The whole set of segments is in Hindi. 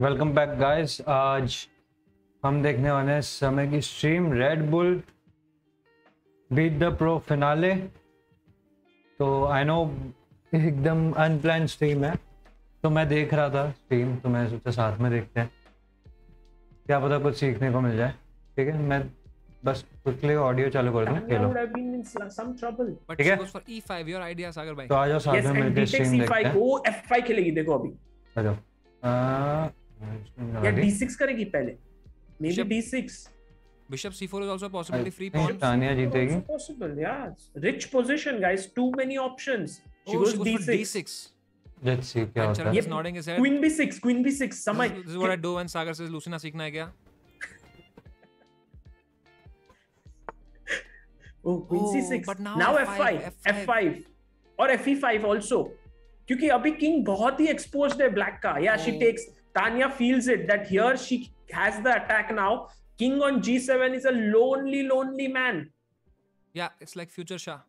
वेलकम बैक गाइस आज हम देखने वाले हैं समय की stream Red Bull beat the pro finale तो आई नो एकदम अनप्लान स्ट्रीम है। तो मैं देख रहा था स्ट्रीम तो मैं सोचा साथ में देखते हैं। क्या पता कुछ सीखने को मिल जाए। ठीक है मैं बस क्विकली ऑडियो चालू कर दूँ खेलो। ठीक है? goes e5. Your idea, Sagar bhai. तो आ जाओ साथ में मिलकर स्ट्रीम देखते हैं। वो f5 खेलेगी देखो अभी। आ जाओ। या d6 करेगी पहले। Maybe d6 bishop c4 is also possibility free pawn Tania जीतेगी। पॉसिबल यार rich position guys too many options she goes d6 let's see क्या होता है। ये nodding is queen b6 queen b6 समय this is what I do when Sagar says लूसिना सीखना है क्या ओह queen c6 now f5 f5 और fe5 आल्सो क्योंकि अभी किंग बहुत ही एक्सपोज्ड है ब्लैक का। या she takes oh. Tania feels it that here she has the attack now king on g7 is a lonely lonely man Yeah, it's like future Shah.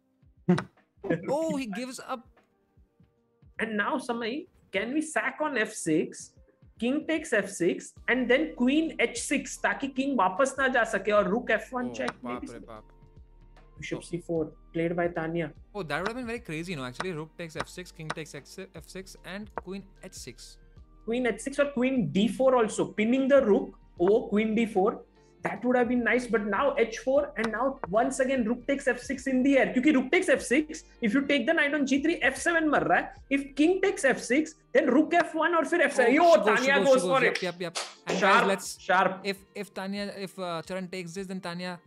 oh, he gives up. And now, Samay, can we sack on f6? King takes f6 and then queen h6 ताकि king वापस ना जा सके और rook f1 Oh, check. बाप Maybe रे बाप. bishop c4 played by Tanya. Oh, that would have been very crazy, no? Actually, rook takes f6, king takes x- f6, and queen h6. Queen h6 or queen d4 also pinning the rook. Oh, queen d4. That would have been nice, but now h4 and now once again rook takes f6 in the air. क्योंकि rook takes f6, if you take the knight on g3, f7 मर रहा है. If king takes f6, then rook f1 और फिर f7. Oh, Yo, she goes, she Tanya goes, goes, she for Yep, it. yep, yep. And Sharp, guys, let's sharp. if if Tanya if uh, Charan takes this, then Tanya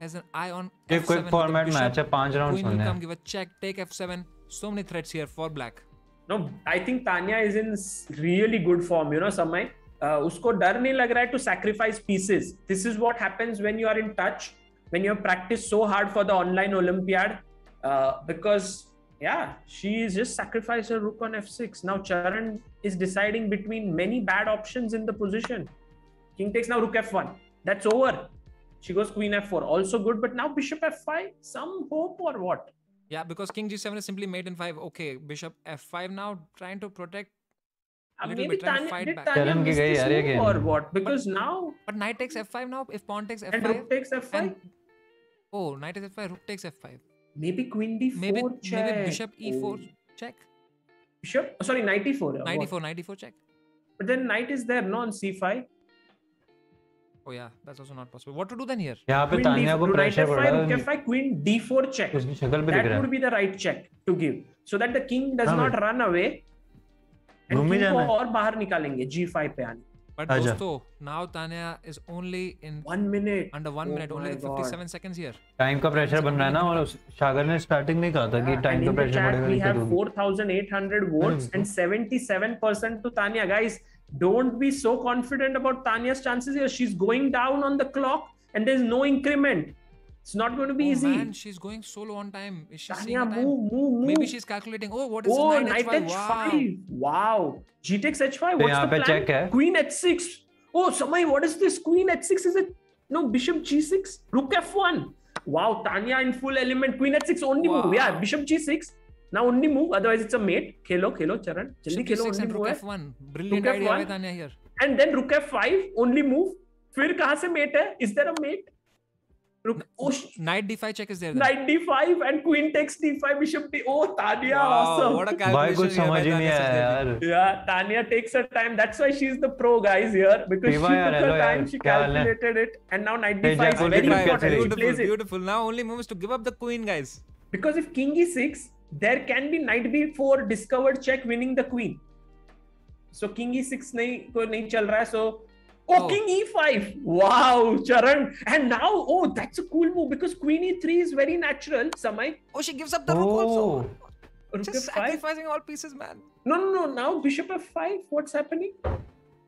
has an eye on ये f7 quick with the format bishop. Match है पांच राउंड Queen will होने come हैं give a check, take f7. So many threats here for black. No, I think Tanya is in s- really good form. You know, Samay. Uh, उसको डर नहीं लग रहा है to sacrifice pieces. This is what happens when you are in touch, when you have practiced so hard for the online Olympiad. Uh, because yeah, she is just sacrificed her rook on f6. Now Charan is deciding between many bad options in the position. King takes now rook f1. That's over. She goes queen f4. Also good, but now bishop f5. Some hope or what? Yeah, because king g7 is simply mate in 5. Okay, bishop f5 now, trying to protect. A little bit, Tanya, fight did back. Tanya miss this move again. or what? Because but, now... But knight takes f5 now, if pawn takes f5... And rook takes f5? And, oh, knight takes f5, rook takes f5. Maybe queen d4 maybe, check. Maybe bishop e4 oh. check. Bishop? Oh, sorry, knight e4. 94, 94 check. But then knight is there, no, on c5. Oh yeah, that's also not possible. What to do then here? यहाँ पे तानिया को d4, knight पड़ f5, रहा है f5, queen d4 check. उसकी शक्ल पे दिख That would be the right check to give, so that the king does हाँ not run away. घूम ही जाना है। और बाहर निकालेंगे g5 पे आने. But दोस्तों, now Tanya is only in One minute. under one Oh minute, only 57 seconds here. Time का प्रेशर बन रहा है ना और सागर ने स्टार्टिंग में कहा था कि टाइम का chat पड़ेगा we have 4,800 votes Hmm. and 77% to Tanya. Guys, Don't be so confident about Tanya's chances here. She's going down on the clock and there's no increment. It's not going to be oh, easy. Man, she's going so low on time. Is she Tanya, move, time? move, move. Maybe she's calculating. Oh, what is oh, knight h5? h5. Wow. wow. takes h5. What's the plan? Check. Queen h6. Oh, Samai, what is this? Queen h6 is it? No, bishop g6. Rook f1. Wow, Tanya in full element. Queen h6 only wow. move. Yeah, bishop g6. Now only move. Otherwise, it's a mate. Khelo, khelo, Charan. Jaldi Bishop khelo, e6 only and move. rook hai. f1. Brilliant Rook idea F1. by Tanya here. And then rook f5. Only move. फिर कहाँ से mate है? Is there a mate? Rook. Oh, sh- Knight d5 check is there. Then. knight d5 and queen takes d5. Bishop d. Oh, Tanya, Wow, awesome. what a भाई calculation कुछ समझ ही नहीं आया. यार Yeah, Tanya takes her time. That's why she's the pro, guys, here. Because Shiva she यार, took hello her यार, time, she क्या हाल है? calculated it, and now knight Hey, d5 is Jaipur very की important. कैसे She Beautiful, plays it. beautiful. Now only move is to give up the queen, guys. Because if king e6, there can be knight b4 discovered check winning the queen. So king e6 नहीं को नहीं चल रहा है. So oh, Oh. king e5. Wow, Charan. And now oh that's a cool move because queen e3 is very natural. Samay. Oh, she gives up the oh. rook also. Oh, Rook Just f5. sacrificing all pieces, man. No no no. Now bishop f5. What's happening?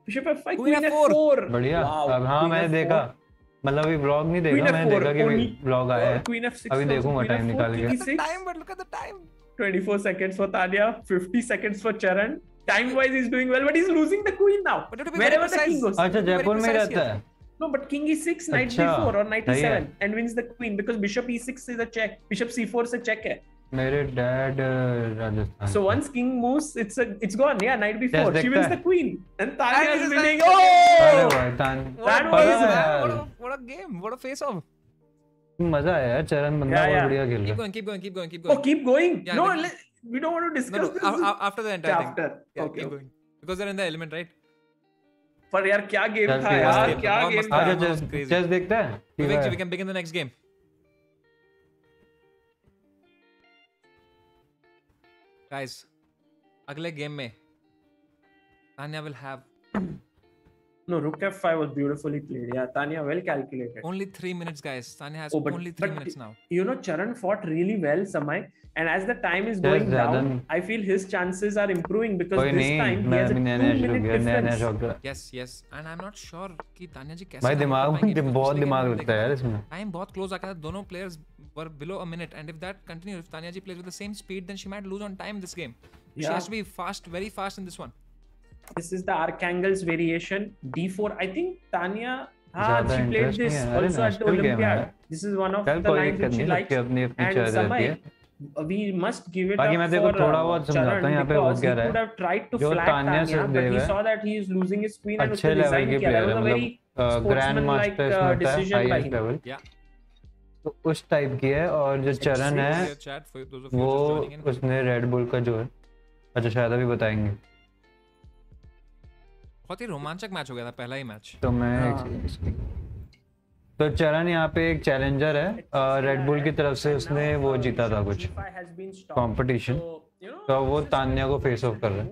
Bishop f5. Queen Queen, F4. f4. बढ़िया Wow, अब हाँ मैंने F4. देखा मतलब अभी ब्लॉग नहीं देखा मैंने देखा कि ब्लॉग आया है। अभी देखूँगा टाइम निकाल के। Time but look at the time 24 seconds for Tania 50 seconds for Charan time wise is doing well but is losing the queen now wherever the goes अच्छा जयपुर में रहता है। No but king E6 knight B4 और knight E7 and wins the queen because bishop ई6 is a check bishop C4 से चेक है। मेरे dad Rajasthan So once king moves, it's a it's gone. Yeah, knight b4. Yes, she देखता wins है। the queen, and Tanya And is it's winning. like- अरे Oh! भाई तान That was-। What a- what a game. What a face off. मज़ा आया यार चरण बंदा Yeah, बहुत. बढ़िया खेल रहा going, keep going, keep going, keep Oh, going. keep going. Yeah, no, like- let, we don't want to No, discuss no, this. a- a- after the entire thing. after. Yeah, okay. keep going. Because they're in the element, right? पर यार क्या गेम था है, यार क्या गेम था आजा चेस. चेस देखता है ji, है we can begin the guys अगले गेम में Tania will have no rook F5 was beautifully played या Tania well calculated only 3 minutes guys Tania has only 3 minutes now you know Charan fought really well Samay and as the time is going down I feel his chances are improving because this time he has a नया नया जोकर नया नया joker yes yes and I am not sure कि तानिया जी कैसे भाई दिमाग में बहुत दिमाग लगता है यार इसमें। आई बहुत क्लोज आ गया दोनों players were below a minute and if that continues if Tanya ji plays with the same speed then she might lose on time this game she Yeah. has to be fast very fast in this one this is the archangels variation d4 I think Tanya ah, ज़्यादा she played interest this नहीं है, अरे also at the national game है Olympiad यार। this is one of चल the कोई lines दिक्कत which she नहीं likes सबकी अपनी अपनी and चॉइस रहती Samay है we must give it बाकी up मैं तेरे को for थोड़ा uh, बहुत समझाता Charan हूँ यहाँ पे हो because he क्या रहा could है have tried to जो flag तान्या Tanya से but he देव है, saw that he is losing his queen and अच्छे उसने लेवल design के किया that प्लेयर was है a very मतलब ग्रैंड sportsmanlike मास्टर्स uh, में होता है decision by highest him level yeah तो उस टाइप की है और जो चरण है वो उसने रेड बुल का जो है अच्छा शायद अभी बताएँगे। बहुत ही रोमांचक मैच हो गया था पहला ही मैच तो मैं हाँ। तो चरण यहाँ पे एक चैलेंजर है रेड बुल की तरफ़ से उसने वो जीता था कुछ कंपटीशन तो वो तान्या को फेस ऑफ़ कर रहा है।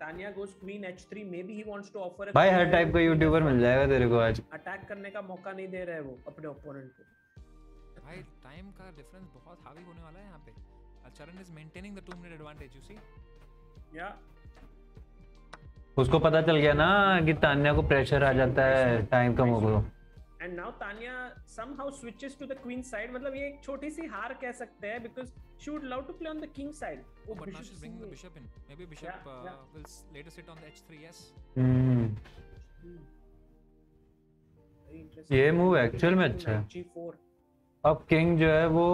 Tanya goes queen h3 maybe he wants to offer a भाई हर टाइप का यूट्यूबर f1. मिल जाएगा तेरे को आज। अटैक करने का मौका नहीं दे रहे वो अपने ओपोनेंट को। भाई टाइम का डिफरेंस बहुत हावी होने वाला है यहाँ पे। Charan is maintaining the 2 minute advantage you see या उसको पता चल गया ना कि तान्या को प्रेशर आ जाता है टाइम कम हो गया। And now Tanya somehow switches to the queen side मतलब ये एक छोटी सी हार कह सकते हैं because she would love to play on the king side Oh, वो bringing the c8. bishop in. Maybe bishop Yeah, uh, yeah. will s- later sit on the h3. Yes. Hmm, Hmm. ये मूव एक्चुअल में अच्छा है। अब किंग जो है वो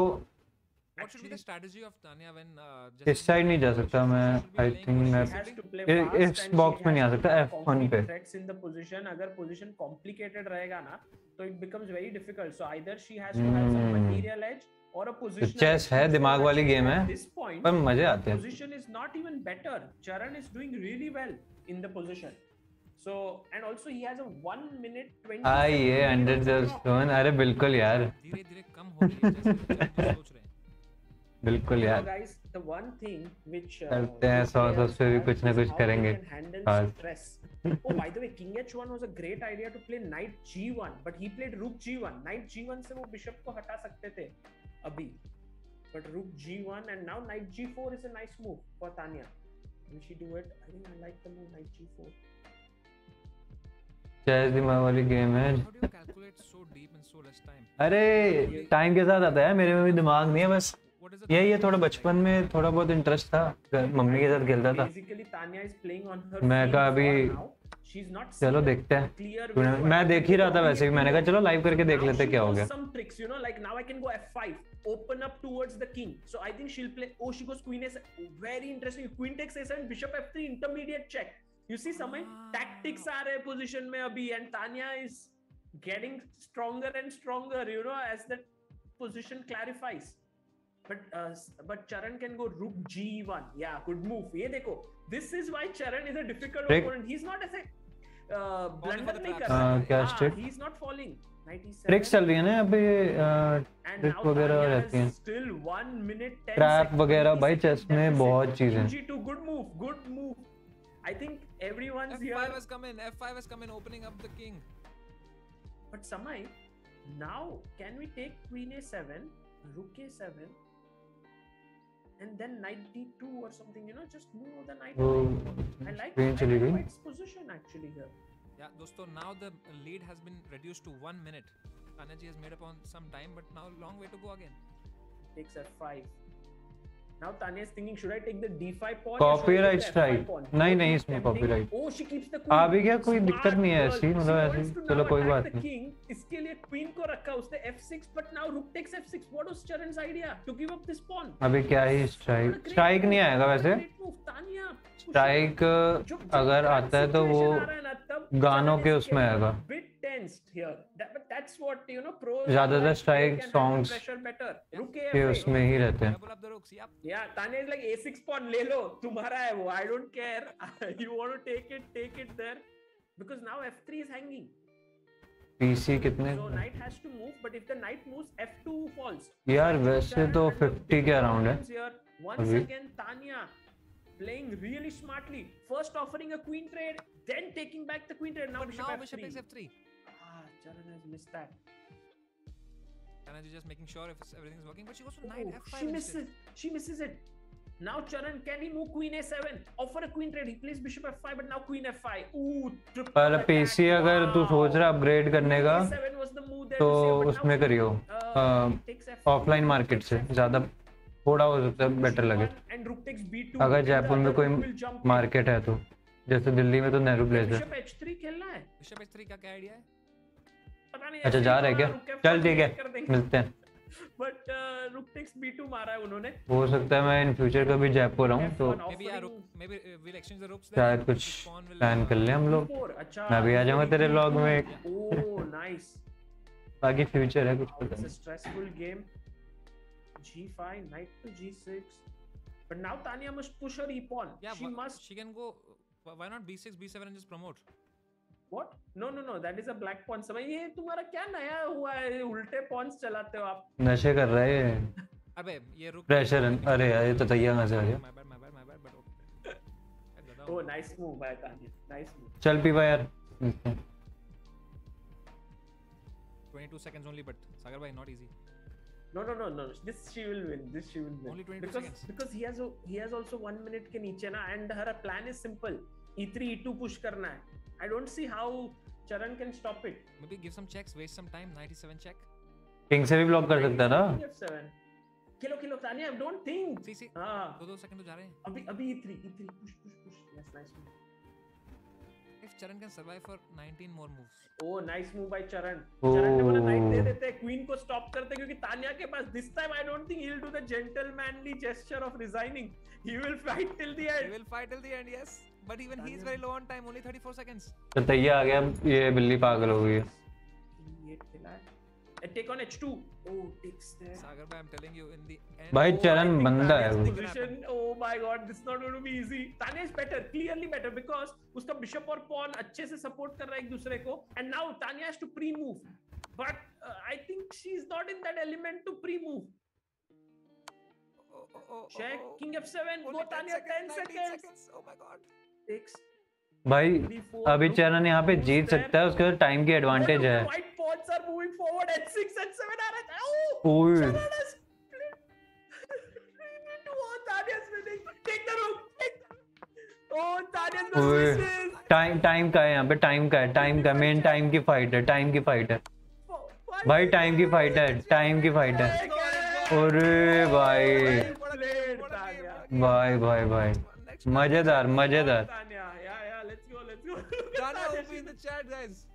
इस साइड नहीं जा सकता मैं आई थिंक मैं इस बॉक्स में नहीं आ सकता एफ1 पे। थ्रेट्स इन द पोजीशन अगर पोजीशन कॉम्प्लिकेटेड रहेगा ना तो it becomes very difficult so either she has to have some material as और अ पोजीशन चेस है दिमाग वाली गेम है पर मज़े आते हैं। Position is not even better Charan is doing really well in the position so and also he has a 1 minute 20 I ये अंडर द स्टोन अरे बिल्कुल यार। धीरे-धीरे कम हो रही है सोच रहे बिल्कुल यार uh, करते हैं, सौ सौ से भी कुछ ना कुछ करेंगे। हाँ। oh, by the way, King H1 was a great idea to play Knight G1, but he played Rook G1. Knight G1 से वो Bishop को हटा सकते थे अभी. But Rook G1 and now Knight G4 is a nice move for Tanya. Will she do it? I think I like the move Knight G4. Chess दिमाग वाली गेम है How calculate so so less time? अरे टाइम के साथ आता है मेरे में भी दिमाग नहीं है बस यही है थोड़ा बचपन में थोड़ा बहुत इंटरेस्ट था मम्मी के साथ खेलता था is मैं कहा अभी चलो देखते हैं मैं देख ही रहा था वैसे भी मैंने कहा चलो लाइव करके देख लेते क्या हो गया Some tricks, you know, like now I can go f5, open up towards the king. So I think she'll play. Oh, she goes queen a7. Very interesting. Queen takes a7, bishop f3, intermediate check. You see, Samay, tactics are a position में अभी, and Tanya is getting stronger and stronger. You know, as the position clarifies. But but Charan can go rook g one या गुड मूव ये देखो this is why Charan is a difficult he is not as blunder नहीं कर रहा क्या state he is not falling tricks चल रही है ना अभी ट्रिक uh, वगैरह रहती हैं। स्टिल 1 मिनट 10 ट्रैप वगैरह भाई चेस में बहुत चीज़ें G two good move good move I think everyone here f5 has come in f5 has come in opening up the king but समय now can we take queen ए7 रुक ए7 and then 92 or something you know just move the knight hmm. oh, i like, I like white's position actually here. Yeah dosto now the lead has been reduced to one minute. Tanaji has made up on some time but now long way to go again. Takes f5 Now Tanya is thinking, should I take the d5 pawn? Copyright take the f5 strike. नहीं, Oh, नहीं, इसमें copyright. Oh, she keeps the queen. आ भी गया कोई दिक्कत नहीं है. ऐसी मतलब ऐसी चलो कोई बात नहीं king. इसके लिए queen को रखा उसने f6 but now rook takes f6 what was Charan's idea to give up this pawn अभी क्या ही स्ट्राइक great स्ट्राइक नहीं आएगा वैसे. Tanya. स्ट्राइक जो अगर आता है तो वो है गानों के उसमें आएगा। tensed here that, but that's what you know pros ज़्यादातर strike songs better rook के उसमें ही रहते हैं Rooks. Yep. Yeah, Tanya is like a6 pawn ले लो तुम्हारा है वो I don't care you want to take it take it there because now f3 is hanging pieces कितने so knight has to move but if the knight moves f2 falls यार वैसे तो 50 के अराउंड है here. once again Tanya playing really smartly first offering a queen trade then taking back the queen trade now But bishop now f3 bishop takes f3. ah Charan has missed that Tanya ji just making sure if everything's working, but she goes for knight Oh, f5 she instead. misses. She misses it. Now Charan, can he move queen a7? Offer a queen trade. He plays bishop f5, but now queen f5. Ooh, triple पर. पीसी अगर तू सोच रहा अपग्रेड करने का Queen a7 the move there तो to उसमें करियो uh, takes f4, offline market से ज़्यादा थोड़ा हो सकता है बेटर लगे one, And rook takes b2. अगर जयपुर में कोई. मार्केट है तो जैसे दिल्ली में तो नेहरू प्लेस है Bishop h3 खेलना है Bishop h3 का क्या idea है? अच्छा जा रहे क्या? चल ठीक है मिलते हैं। बट रुकटेक्स बी2 मारा है उन्होंने। हो सकता है मैं इन फ्यूचर कभी जयपुर आऊँ तो maybe will exchange the rooks शायद कुछ प्लान कर ले हम लोग। मैं भी आ जाऊँगा तेरे व्लॉग में। ओह नाइस बाकी फ्यूचर है कुछ पता नहीं stressful game g5 knight to g6 but now Tania must push her e pawn she must she can go why not b6 b7 and just promote What? No, no, no. That is a black pawn. समझ ये तुम्हारा क्या नया हुआ है उल्टे पॉन्स चलाते हो आप नशे कर रहे हैं अबे ये रुक प्रेशर अरे यार ये तो तैयार कहाँ से आ गया My bad, my bad, my bad, but okay. क्या गधा Oh, हूँ। nice move by Tanya. Nice move. चल पीवा यार मिलते हैं 22 seconds only, but Sagar bhai, not easy. No, no, no, no. This she will win. This she will win. Only 22 because seconds. because he has a, he has also one minute के नीचे ना and her plan is simple. E3 E2 push करना है. I don't see how Charan can stop it. Maybe give some checks, waste some time. 97 check. King से भी ब्लॉक कर सकता F7. Kill kill Tanya. Don't think. See, see. हाँ. दो दो सेकंड तो जा रहे हैं. अभी अभी E3 E3 push push push. Yes, nice move. If Charan can survive for 19 more moves. Oh, nice move by Charan. Oh. Charan ने बोला knight दे Oh. देते हैं, queen को stop करते हैं, क्योंकि तान्या के पास this time I don't think he'll do the gentlemanly gesture of resigning. He will fight till the end. He will fight till the end, yes. But even he is very low on time, only 34 seconds. तो तैयार आ गया ये बिल्ली पागल हो गई है E8 खेला है. Take on H2. Oh, takes there. Sagar bhai, I'm telling you, in the end. भाई Oh, I चरण बंदा है Tanya's वो position, oh my god, this is not going to be easy. Tanya is better, clearly better because उसका bishop और pawn अच्छे से support कर रहा है एक दूसरे को and now Tanya has to pre-move. But uh, I think she's not in that element to pre-move. Oh, oh, oh, Check, oh, oh. king f7, Only go Tanya, 10 19 seconds. Oh my god. Takes भाई अभी चरण यहाँ पे जीत सकता है उसके टाइम की एडवांटेज है। टाइम टाइम का है यहाँ पे टाइम का है। टाइम का मेन टाइम की फाइट है टाइम की फाइट है। भाई टाइम की फाइट है टाइम की फाइट है। अरे भाई। भाई भाई भाई। मज़ेदार मज़ेदार। Will be in the chat, guys.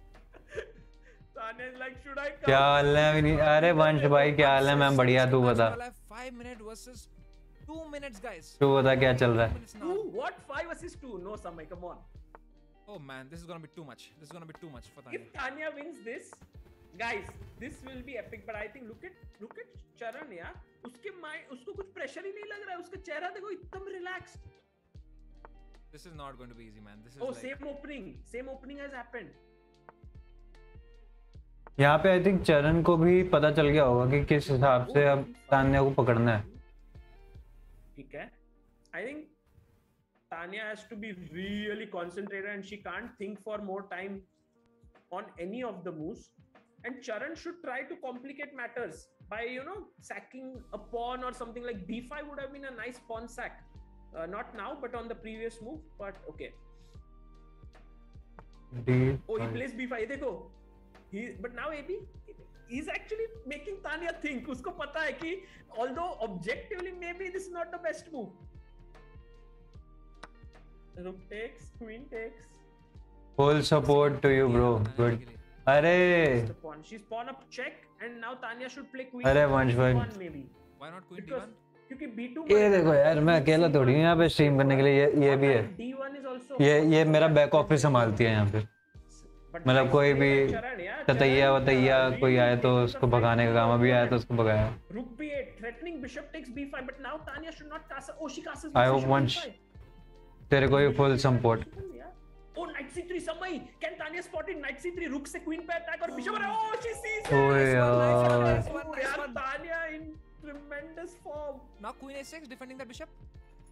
Like, should I come? क्या हाल है अभी अरे वंश भाई क्या हाल है मैं बढ़िया तू बता Five minute versus two minutes, guys. तू बता क्या चल रहा है what? Five assists, two. No, Samay, come on. Oh man, this is gonna be too much. This is gonna be too much for Tanya. If Tanya wins this, guys, this will be epic. But I think look at look at Charan, yeah. उसके माइंड उसको कुछ प्रेशर ही नहीं लग रहा है उसका चेहरा देखो एकदम relaxed This is not going to be easy, man. This is oh like same opening same opening has happened यहाँ पे आई थिंक चरण को भी पता चल गया होगा कि किस हिसाब से अब तान्या को पकड़ना है ठीक है I think Tanya has to be really concentrated and she can't think for more time on any of the moves. and Charan should try to complicate matters by you know sacking a pawn or something like b5 would have been a nice pawn sack. Uh, not now, but on the previous move. But okay. D. Oh, he plays b5. देखो. He but now AB he's actually making Tanya think. उसको पता है कि although objectively maybe this is not the best move. Rook takes, queen takes. Full support to you, bro. Good. अरे pawn. She's pawn up check, and now Tanya should play queen. अरे वंश भाई one maybe. Why not queen Because d1? क्योंकि b2 ये देखो यार मैं अकेला थोड़ी हूँ यहाँ पे स्ट्रीम करने के लिए ये ये भी है d1 is also ये ये मेरा बैक ऑफ़िस संभालती है यहाँ पे मतलब कोई भी. ततैया वतैया uh, कोई आए तो उसको भगाने का काम अभी आया तो उसको भगाया Rook b8, threatening bishop takes b5, but now Tanya should not castle. Oh, she castles. I bishop hope once b5. तेरे को भी full support. Oh, knight c3, Samai. Can Tanya spot it? Knight c3, rook से queen पे attack और. Oh, she sees it. ओए यार nice one. Tremendous form. Now queen a6 defending that bishop.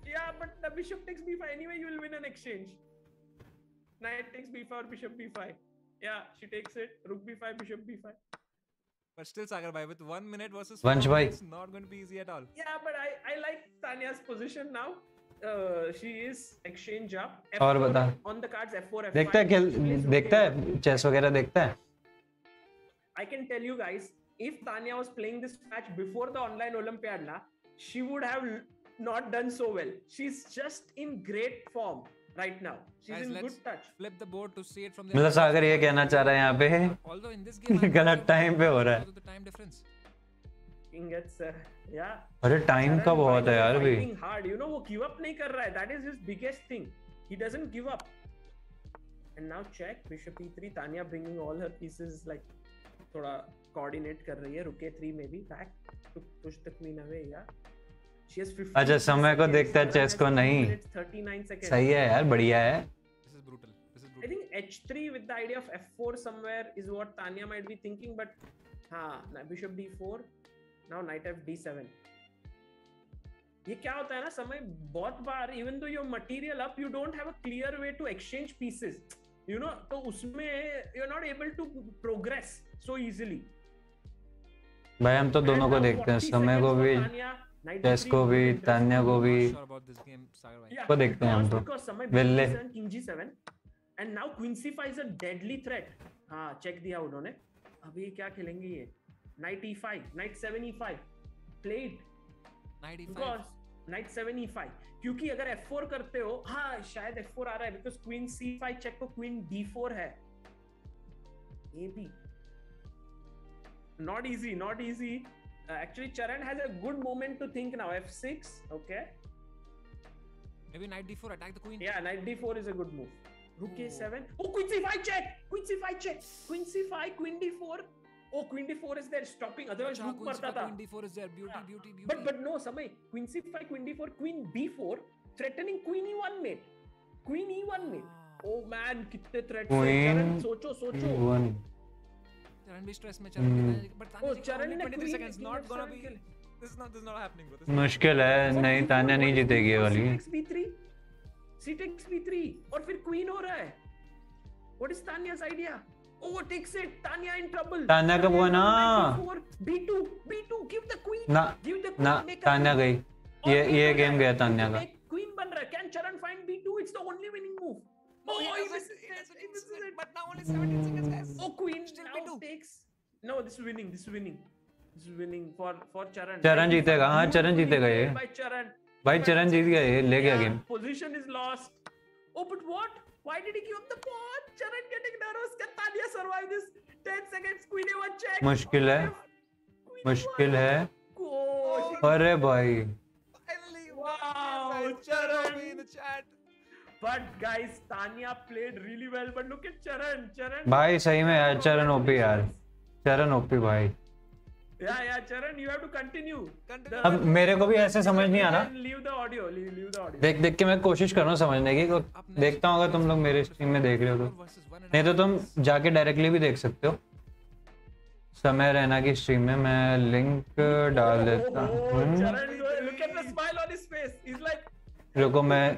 Yeah, but the bishop takes b5 anyway. You will win an exchange. Knight takes b5, bishop b5. Yeah, she takes it. Rook b5, bishop b5. But still, Sagar bhai, with one minute versus Vansh bhai. it's not going to be easy at all. Yeah, but I, I like Tanya's position now. Uh, she is exchange up. और F4 बता। On the cards F4, F5. देखता है खेल देखता. है चेस वगैरह देखता है I can tell you guys, if Tanya was playing this match before the online Olympiad, na, she would have l- not done so well. She's just in great form right now. She's Guys, in let's good touch. flip the board to see it from the. मतलब other सागर ये side. कहना चाह रहा है यहाँ पे Although in this game, I'm गलत also टाइम पे हो रहा है because of the time difference. King gets, uh, yeah. अरे टाइम Charan का बहुत है Bhai is यार भी fighting hard. You know, वो give up नहीं कर रहा है. That is his biggest thing. He doesn't give up. And now check bishop e3. Tanya bringing all her pieces like थोड़ा कोऑर्डिनेट कर रही है रुके थ्री में भी। Back to push the queen away या शी हैज़ 50 अच्छा समय को देखता है चेस को नहीं। सही है यार बढ़िया है। This is brutal this is I think h3 with the idea of f4 somewhere is what Tania might be thinking but हाँ bishop d4 now knight f d7 ये क्या होता है ना समय बहुत बार even though your material up you don't have a clear way to exchange pieces you know तो उसमें you are not able to progress so easily भाई हम तो दोनों को देखते हैं समय को भी चेस को भी तान्या को भी को देखते हैं हम तो। because वेल्ले। b7 king g7 and now queen c5 is a deadly threat हाँ चेक दिया उन्होंने अभी क्या खेलेंगे ये knight e5 knight 7 e5 play it Knight e5. because knight 7 e5 क्योंकि अगर f4 करते हो हाँ शायद f4 आ रहा है because queen c5 चेक को queen d4 है ये भी not easy not easy uh, actually Charan has a good moment to think now f6 okay Maybe knight d4, attack the queen. Yeah, knight d4 is a good move. Rook a7. Oh, queen c5 check. Queen c5 check. Queen c5, queen d4. Oh, queen d4 is there stopping. Otherwise, Acha, rook queen मरता c5, था. queen d4 is there. Beauty, Yeah. beauty, beauty. But but no, Samay. Queen c5, queen d4, queen b4, threatening queen e1 mate. Queen e1 mate. Oh man, कितने threats हैं. Queen चरण, सोचो सोचो. वन Charan भी stress में चल रही है. But Tanya Oh, ji, Charan only ने 23 queen seconds. king Not gonna f7 be. kill. This is not. This is not happening, bro. This is मुश्किल है नहीं d4, तान्या नहीं जीतेगी ये d4? वाली b3. C takes b3 और फिर queen हो रहा है. What is Tanya's idea? Oh, takes it. Tanya in trouble. Tanya कब हुआ ना? B4, B2, B2. Give the queen. ना Give the queen. ना make a तान्या move. गई ये ये गेम गया है. तान्या का Queen बन रहा है. Can Charan find B2? It's the only winning move. No, Oh, he he doesn't, misses he it. doesn't, He he misses misses it. it. But now only 17 seconds, guys. Oh, Queen Still now B2. takes. No, this is winning. This is winning. This is winning for for Charan. चरण जीतेगा, हाँ, चरण Beautifully जीतेगा ये। By Charan. भाई चरण जीत गया ये ले गया game Position is lost. Oh, but what? Why did he give up the pawn? Charan getting nervous. Can Tanya survive this? 10 seconds. Queen a1 check. मुश्किल है मुश्किल है Oh, अरे भाई Finally, Wow. Charan. in the chat. But guys Tania played really well but look at Charan Charan भाई सही में यार चरण ओपी यार। चरण ओपी भाई। या या चरण यू हैव टू कंटिन्यू अब मेरे को भी ऐसे समझ नहीं आ रहा। Leave the audio leave the audio देख देख के मैं कोशिश कर रहा हूँ समझने की तो देखता हूँ अगर तुम लोग मेरे स्ट्रीम में देख रहे हो तो। नहीं तो तुम जाके डायरेक्टली भी देख सकते हो। समय रहना की स्ट्रीम में मैं लिंक डाल देता हूँ। रुको मैं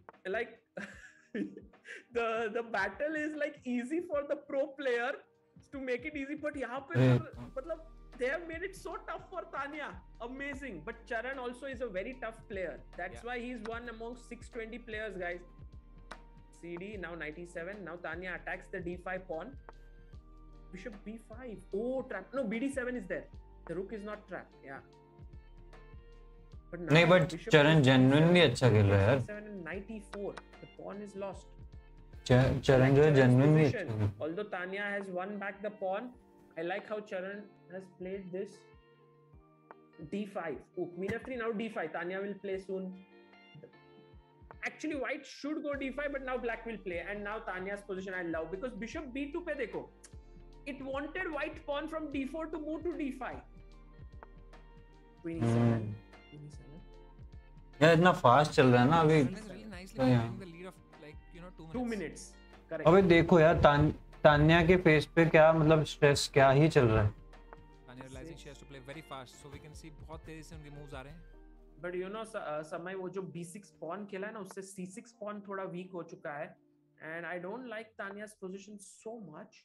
like the the battle is like easy for the pro player to make it easy but yahan but look, they have made it so tough for Tanya amazing. But Charan also is a very tough player. That's yeah. why he's one among 620 players guys. CD now 97 now Tanya attacks the d5 pawn. Bishop b5 oh trap. No bd7 is there. The rook is not trapped. Yeah. नहीं बट चरण जेन्युइनली अच्छा खेल रहा है यार 7 and 94 the pawn is lost च- चरण जो है जेन्युइनली अच्छा है। although Tanya has won back the pawn I like how Charan has played this d5 oh queen f3 now d5 Tanya will play soon actually white should go d5 but now black will play and now Tanya's position I love because bishop b2 पे देखो it wanted white pawn from d4 to move to d5 queen e7 hmm. queen e7 यार इतना फास्ट चल रहा है ना अभी अबे देखो यार तान, तान्या के फेस पे क्या मतलब स्ट्रेस क्या ही चल रहा है से हैं. बट यू नो समय वो जो b6 पॉन खेला है ना उससे c6 पॉन थोड़ा वीक हो चुका है एंड आई डोंट लाइक तानिया's position so much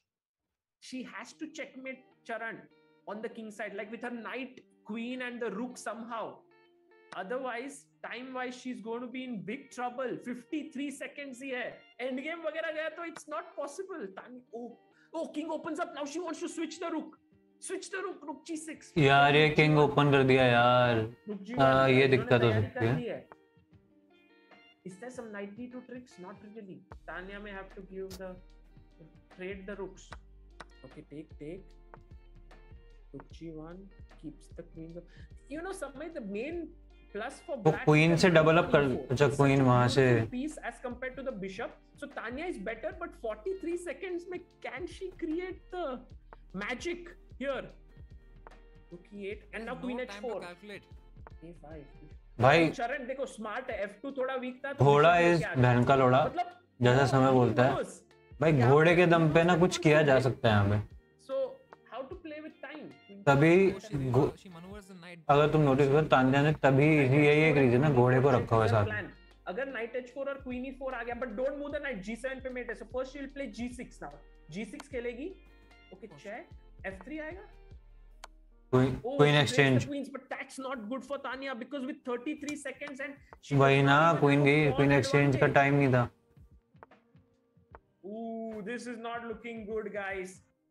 she has to checkmate charan on the king side like with her knight queen and the rook somehow otherwise time wise she's going to be in big trouble 53 seconds ही है end game वगैरह गया तो it's not possible तानी oh oh king opens up now she wants to switch the rook switch the rook rook g6 यार ये किंग ओपन कर दिया यार रुक जी हाँ, ये दिक्कत हो सकती है। Is there some knight d2 tricks? Not really. Tanya may have to give the trade the rooks. Okay, take take. Rook g1 keeps the queen. You know, Samay, the main plus queen तो से डबल अप कर जब क्वीन वहाँ से। Piece as compare to the bishop so Tania is better but 43 seconds में can she create magic here rook and now queen h भाई चरण देखो स्मार्ट है F2 थोड़ा वीक था थोड़ा इज़ बहन का लोड़ा मतलब जैसा समय बोलता है। भाई घोड़े के दम पे ना कुछ किया जा सकता है हमें तभी अगर तुम नोटिस करो तांजा ने तभी ही यही एक रीजन है घोड़े को रखा हुआ साथ अगर नाइट एच और क्वीन ई आ गया but don't move the knight g पे मेट है so first will play g now g खेलेगी? ओके चेक एफ़ आएगा? Queen exchange but that's not good for Tania because with 33 seconds and भाई ना क्वीन गई क्वीन एक्सचेंज का टाइम नहीं था। ओह this is not looking good guys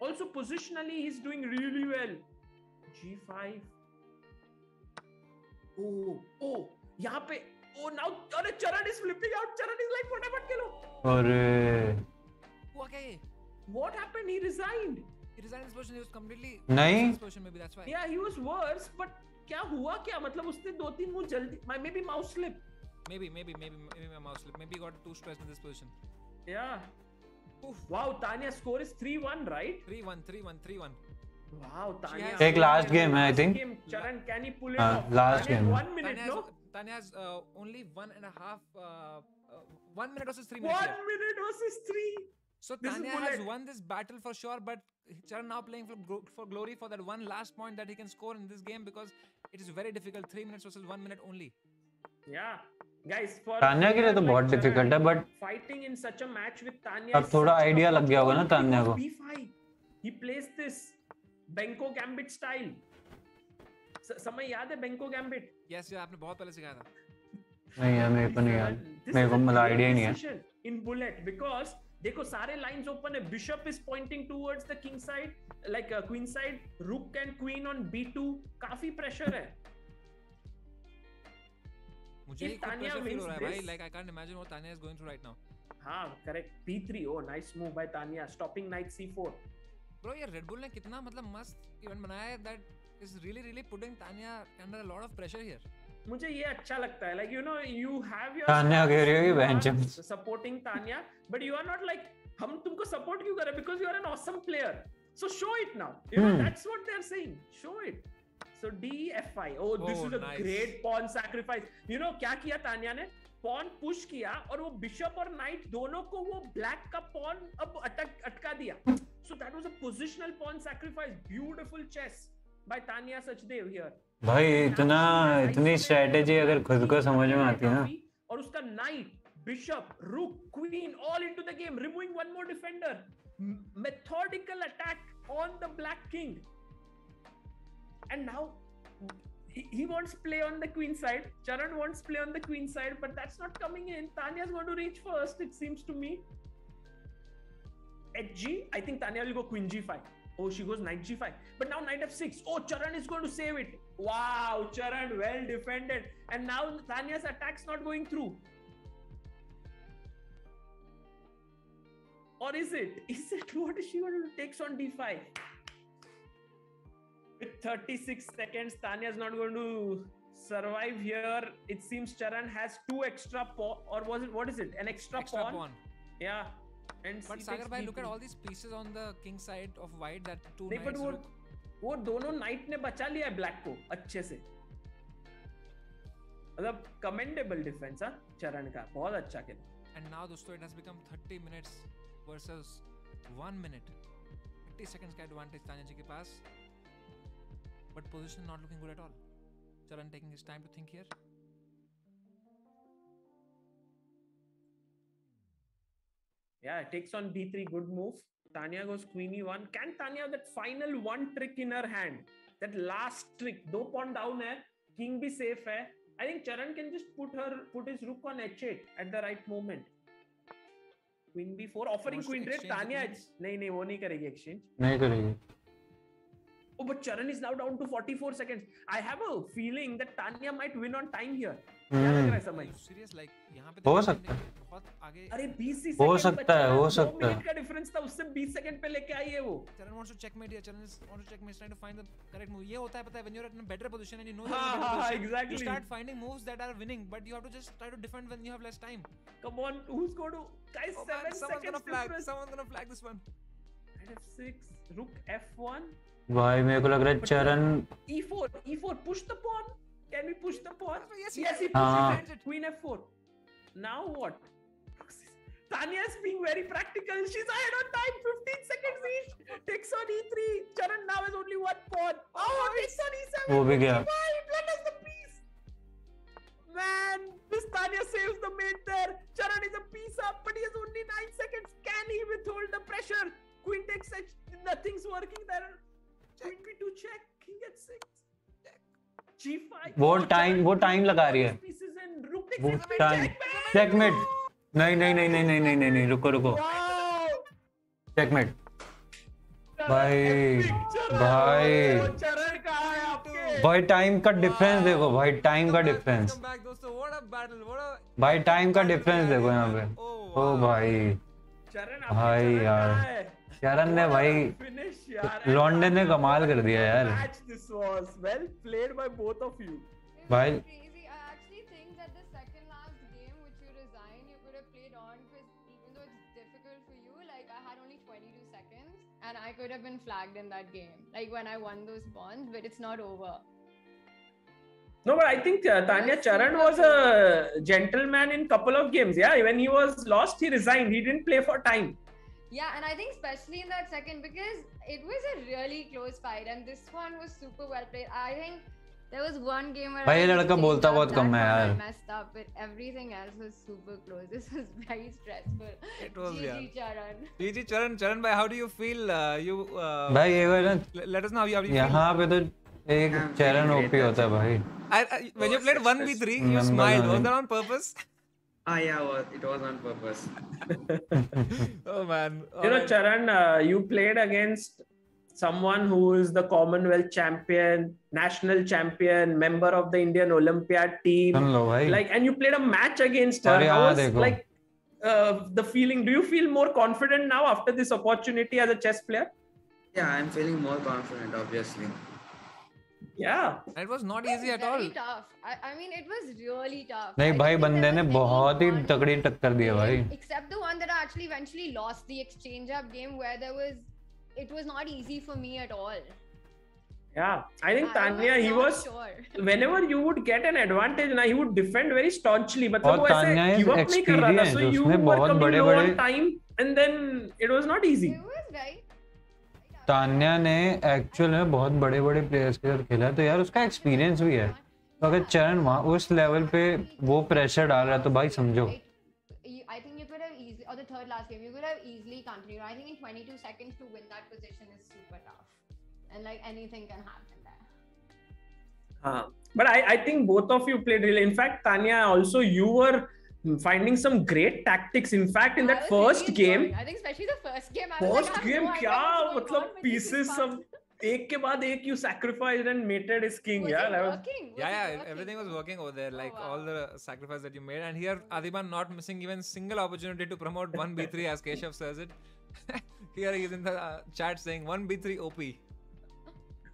also positionally he's doing really well g5 oh oh यहाँ पे oh now अरे चरण is flipping out चरण is like फटाफट खेलो अरे हुआ क्या ये? what happened he resigned He resigned his position. He was completely नहीं। his position. Maybe that's why. yeah he was worse but क्या हुआ क्या मतलब उसने दो तीन मूव जल्दी maybe mouse slip Maybe, maybe, maybe, maybe my mouse slip. Maybe got too stressed in this position. Yeah. Oof. Wow, Tanya's score is 3-1, right? 3-1, 3-1, 3-1. Wow, Tanya. Take last game, last I think. Game. Charan, can he pull it uh, off? Last Tanya game. One minute, Tanya has, no? Tanya has uh, only one and a half. Uh, uh one minute versus three minutes. One minute versus three. So this Tanya has won this battle for sure, but Charan now playing for, for glory for that one last point that he can score in this game because it is very difficult. Three minutes versus one minute only. Tania के लिए तो बहुत डिफ़िकल्ट है but fighting in such a match with Tanya अब थोड़ा आइडिया लग गया होगा ना तानिया को। He plays this Benko gambit style Samay याद है बेंको गैम्बिट यस यार आपने बहुत पहले सिखाया था। नहीं यार मेरे को नहीं याद। मेरे को मतलब आईडिया नहीं है। इन बुलेट बिकॉज़ देखो सारे लाइंस ओपन है। Bishop is pointing towards the king side like queen side rook and queen on b two काफ़ी प्रेशर है। मुझे एक प्रेशर फील हो रहा है भाई like I can't imagine what Tania is going through right now हाँ correct P3 oh nice move by Tania stopping knight C4 bro ये रेड बुल ने कितना मतलब मस्त इवेंट बनाया है that is really really putting Tania under a lot of pressure here मुझे ये अच्छा लगता है like you know you have your Tania कह रही है। बहन supporting Tania but you are not like हम तुमको सपोर्ट क्यों कर रहे because you are an awesome player so show it now you know that's what they are saying show it so D F I O this Oh, is a nice. Great pawn sacrifice you know क्या किया तान्या ने? पॉन पुश किया और वो बिशप और नाइट दोनों को वो ब्लैक का पॉन अब अटक अटका दिया। So that was a positional pawn sacrifice beautiful chess by Tanya Sachdev here भाई इतना इतनी स्ट्रेटेजी अगर खुद को समझ में आती है ना। और उसका knight bishop rook queen all into the game removing one more defender methodical attack on the black king and now he, wants wants play on the queen side. Charan wants play on the queen side, but that's not coming in. Tanya's going to reach first, it seems to me. At G, I think Tanya will go queen g5. Oh, she goes knight g5. But now knight f6. Oh, Charan is going to save it. Wow, Charan well defended. And now Tanya's attack's not going through. Or is it? Is it what is she going to do? Takes on d5 with 36 seconds tanya's not going to survive here it seems charan has two extra pawn or was it what is it an extra, extra pawn? pawn yeah and but she Sagar takes bhai look at d3. all these pieces on the king side of white that two नहीं but knights वो rook. वो दोनों नाइट ने बचा लिया है ब्लैक को अच्छे से मतलब कमेंडेबल डिफेंस है चरण का बहुत अच्छा खेला And now, dosto, it has become 30 minutes versus 1 minute. 30 seconds का advantage तान्या जी के पास. But position not looking good at all. Charan taking his time to think here. Yeah, takes on b3, good move. Tanya goes queen e1. Can Tanya have that final one trick in her hand? That last trick, दो pawn down है, king भी safe है. I think Charan can just put her, put his rook on h8 at the right moment. Queen b4, offering queen trade. Tanya. नहीं नहीं वो नहीं करेगी exchange. नहीं करेगी Oh, but Charan is now down to 44 seconds. I have a feeling that Tanya might win on time here. क्या लग रहा है समय सीरियस लाइक यहां पे हो सकता है बहुत आगे अरे 20 सेकंड हो सकता है हो सकता है मिनट का डिफरेंस था उससे 20 सेकंड पे लेके आई है वो चरण वांट्स टू चेकमेट या Charan wants to checkmate trying to find the correct move ये होता है पता है when you are in a better position and you know exactly you start finding moves that are winning but you have to just try to defend when you have less time come on who is going to guys 7 seconds someone's gonna flag someone's gonna flag this one f6 rook f1 भाई मेरे को लग रहा है चरण E4, E4. Push the pawn. Can we push the pawn? Yes, yes, he हाँ. pushes it. Queen F4. Now what? Tanya is being very practical. She's ahead on time. 15 seconds each. Takes on E3. Charan now has only one pawn. Oh, takes on E7. वो भी गया Why? Us the piece. Man, this Tanya saves the mate there. Charan is a piece up, but he has only nine seconds. Can he withhold the pressure? Queen takes H. Nothing's working there. Queen b2 check, king h6. Check. g5. वो टाइम वो टाइम लगा रही है. वो टाइम. चेकमेट नहीं नहीं नहीं नहीं नहीं नहीं नहीं नहीं रुको रुको. चेकमेट भाई भाई भाई टाइम का डिफरेंस देखो भाई टाइम का डिफरेंस भाई टाइम का डिफरेंस देखो यहाँ पे ओ भाई भाई यार शरण ने भाई लॉन्डे ने कमाल कर दिया यार well played by both of you भाई And I could have been flagged in that game, like when I won those bonds, but it's not over. No, but I think uh, Tanya Charan was a gentleman in couple of games. Yeah, when he was lost, he resigned. He didn't play for time. Yeah, and I think especially in that second because it was a really close fight and this one was super well played. I think there was one game where भाई, I ये just लड़का changed बोलता up, बहुत that कम है one I यार। messed up, but everything else was super close. This was very stressful. It was, GG yeah. Charan. GG Charan, Charan bhai, how do you feel? Uh, you uh, भाई ये बार ना le- let us know how you, how you feel. यहाँ पे तो एक I'm चरण feeling ओपी great, होता है भाई I, I, when you played one v three, you Remember smiled. that. Was that on purpose? Ah, yeah, it was on purpose. oh man! All you know, right. Charan, uh, you played against someone who is the Commonwealth champion, national champion, member of the Indian Olympiad team. Like, and you played a match against her. How ah, was like uh, the feeling? Do you feel more confident now after this opportunity as a chess player? Yeah, I'm feeling more confident, obviously Yeah. And it was not It was easy at very all. tough. I, I mean, it was really tough. नहीं I भाई don't think बंदे there ने was बहुत ही anyone तगड़ी टक्कर दी है भाई game, Except the one that I actually eventually lost the exchange up game where there was, it was not easy for me at all. Yeah. I think I Tanya, he not was sure. whenever you would get an advantage ना he would defend very staunchly मतलब और वो ऐसे तान्या is give up नहीं कर रहा था so experienced, you उसने were बहुत coming बड़े low on बड़े- time and then it was not easy It was very. Tanya ने एक्चुअल में बहुत बड़े बड़े प्लेयर्स के साथ खेला है, तो यार उसका एक्सपीरियंस भी है तो अगर चरण वहाँ उस लेवल पे वो प्रेशर डाल रहा है तो भाई समझो Like, you, I think you could have easily, or the third last game, you could have easily continued. I think in 22 seconds to win that position is super tough. And like anything can happen there. हाँ. but I, I think both of you played really in fact Tanya also you were finding some great tactics in fact in I that was first really game enjoying- I think especially the first game. I was first like, I have game no idea क्या what's going on, मतलब but this is pieces fun. सब एक के बाद एक you sacrificed and mated his king Was yeah it that was working? Was Yeah, it yeah, working? everything was working over there. Oh, Like wow. all the sacrifice that you made, and here Adiban not missing even single opportunity to promote one B3 as Keshav says it. here he is in the uh, chat saying one B3 OP.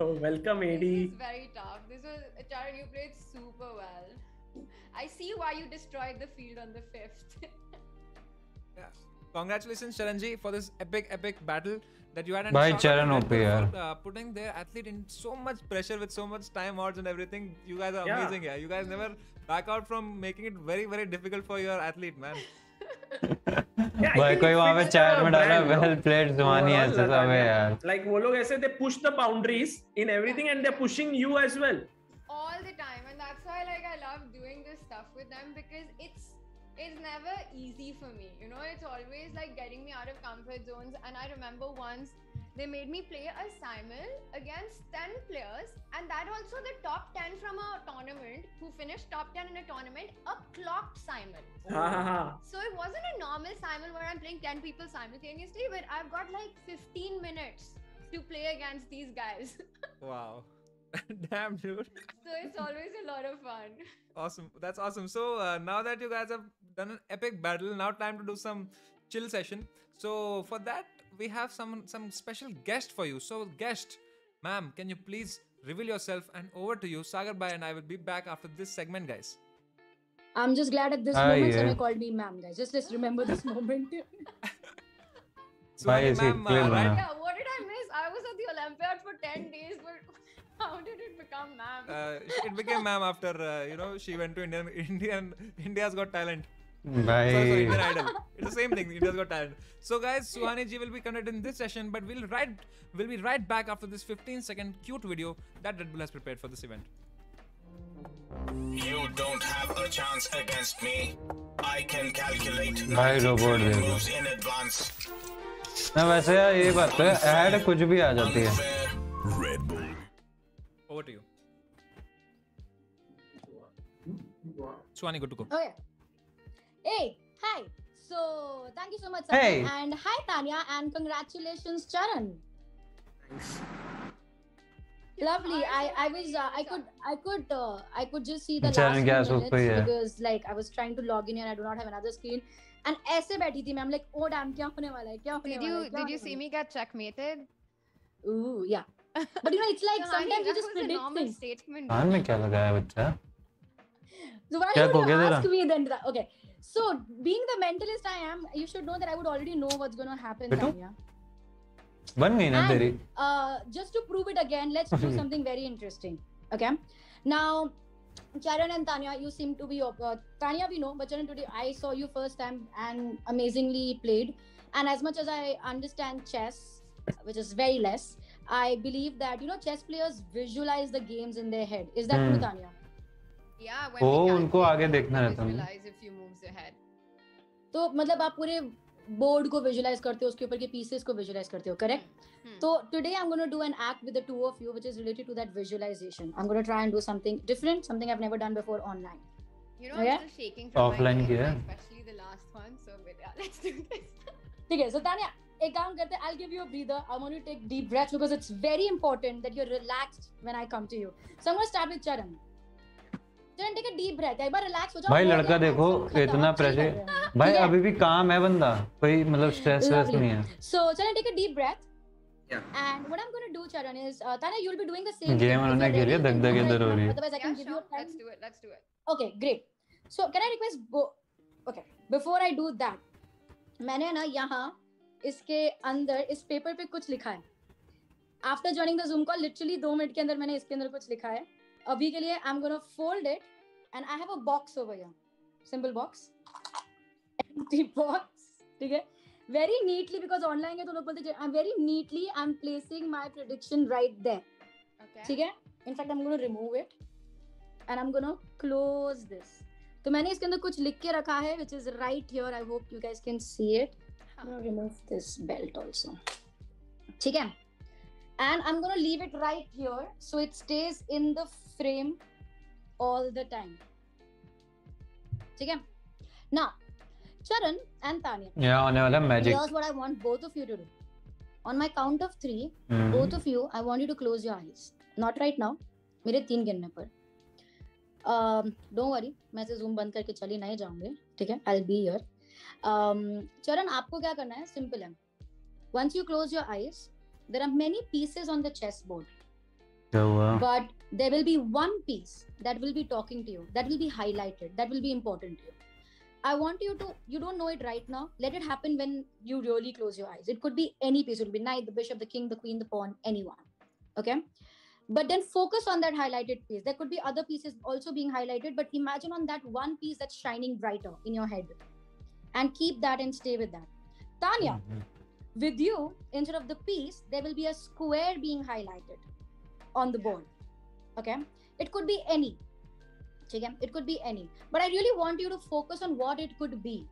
oh, welcome This AD was very tough. This was Charan, you played super well. I see why you destroyed the field on the fifth. Yeah. Congratulations, Charanji, for this epic, epic battle that you had. Bhai, shout out to Charan Red OP Bull yaar. for, uh, putting their athlete in so much pressure with so much time odds and everything. You guys are Yeah. amazing. Yeah, you guys never back out from making it very, very difficult for your athlete, man. Yeah, I भाई think कोई it वहाँ पे fits चैट the में डाला brand, no? वेल प्लेड जुबानी Overall, ऐसे सब है Latanya. यार like वो लोग ऐसे they push the boundaries in everything and they're pushing you as well all the time and that's why like i love doing this stuff with them because it's it's never easy for me you know? It's always like getting me out of comfort zones. And i remember once they made me play a simul against 10 players. And that also the top 10 from a tournament who finished top 10 in a tournament a clocked simul so it wasn't a normal simul where i'm playing 10 people simultaneously but i've got like 15 minutes to play against these guys. Wow. Damn, dude. so it's always a lot of fun Awesome. That's awesome. So uh, now that you guys have done an epic battle, now time to do some chill session. So for that, we have some some special guest for you. So guest, ma'am, can you please reveal yourself and over to you, Sagar Bhai and I will be back after this segment, guys. I'm just glad at this Ah, moment yeah. Samay called me ma'am, guys. Just let's remember this moment. Suhani, Bhai, see, ma'am, uh, right, Yeah, what did I miss? I was at the Olympiad for 10 days, but how did it become ma'am? uh, it became ma'am after uh, you know she went to Indian Indian India's Got Talent. भाई Sorry, sorry, Indian Idol. It's the same thing. India's Got Talent. So guys, Suhani ji will be conducting this session, but we'll right we'll be right back after this 15 second cute video that Red Bull has prepared for this event. You don't have a chance against me. I can calculate भाई 90 robot trillion देखो। moves in advance. ना वैसे यार ये बात तो है ऐड कुछ भी आ जाती है Unfair. Red Bull. Over to you. Suhani, good to go. okay. Hey, hi. So thank you so much, Samay. Hey. And hi Tanya and congratulations, Charan. Thanks. Lovely. I I so I happy was to uh, I meet could you. I could uh, I could just see the Charan last क्या few सोच रही minutes है? because like I was trying to log in and I do not have another screen. And ऐसे बैठी थी मैं I'm like oh damn क्या होने वाला है क्या होने Did वाला you है क्या did you होने see वाला me get checkmated? है? Ooh yeah. But you know it's like So, honey, sometimes you that just was a predict normal things. statement. कान में क्या लगाया है बच्चा So why क्या would हो you गया तेरा? ask me then? that- Okay. So being the mentalist I am, you should know that I would already know what's gonna happen, Betu? Tanya. बन गई ना And- तेरी uh, just to prove it again, let's do something very interesting. Okay. Now, Charan and Tanya, you seem to be uh, Tanya. We know, but Charan, today I saw you first time and amazingly played. And as much as I understand chess, which is very less, I believe that you know chess players visualize the games in their head. Is that hmm. true, Hmm. Tanya? Yeah, when we उनको आगे देखना रहता है visualize a few moves ahead. तो मतलब आप पूरे बोर्ड को विजुलाइज करते हो उसके ऊपर के पीसेस को विजुलाइज करते हो correct Hmm. So today I'm going to do an act with the two of you, which is related to that visualization. I'm going to try and do something different, something I've never done before online. You know, Oh, yeah? I'm still shaking from Offline my किया game, especially the last one. So, let's do this. ठीक है so तानिया एक काम करते हैं I'll give you a breather I want you to take deep breaths because it's very important that you're relaxed when I come to you so I'm going to start with Charan Charan take a deep breath एक बार relax हो जाओ भाई हो लड़का देखो इतना हैं। भाई है? अभी भी काम है बंदा कोई मतलब स्ट्रेस स्ट्रेस नहीं है so Charan take a deep breath Yeah. and what I'm going to do Charan is uh, Tanya you'll be doing the same. If उन्होंने खेली है, you can इधर हो रही है। otherwise I can Yeah, give you sure. time Let's do it. Let's do it. okay great so can i request bo- okay before i do that मैंने ना यहाँ इसके अंदर इस पेपर पे कुछ लिखा है। After joining the Zoom call literally दो मिनट के अंदर मैंने इसके अंदर कुछ लिखा है। अभी के लिए I am gonna fold it and I have a box over here simple box empty box ठीक है? वेरी नीटली बिकॉज़ ऑनलाइन है तो लोग बोलते हैं very neatly I am placing my prediction right there. ठीक है? In fact I am gonna remove it and I am gonna close this तो मैंने इसके अंदर कुछ लिख के रखा है which is right here I hope you guys can see it remove this belt also ठीक है? I am gonna leave it right here so it stays in the frame all the time ठीक है? Now charan and tanya. यहाँ होने वाला magic here's what i want both of you to do. On my count of 3 hmm. both of you i want you to close your eyes. Not right now मेरे तीन गिनने पर। डोंट वरी मैं इसे जूम बंद करके चली नहीं जाऊँगी। ठीक है? आई बी हियर चरण आपको क्या करना है सिंपल है once you close your eyes there are many pieces on the chessboard क्या हुआ but there will be one piece that will be talking to you that will be highlighted that will be important to you i want you to you don't know it right now let it happen when you really close your eyes it could be any piece it could be knight the bishop the king the queen the pawn anyone okay but then focus on that highlighted piece there could be other pieces also being highlighted but imagine on that one piece that's shining brighter in your head and keep that and stay with that. Tanya, mm-hmm. with you, instead of the piece, there will be a square being highlighted on the board. Okay? It could be any. It could be any. But I really want you to focus on what it could be.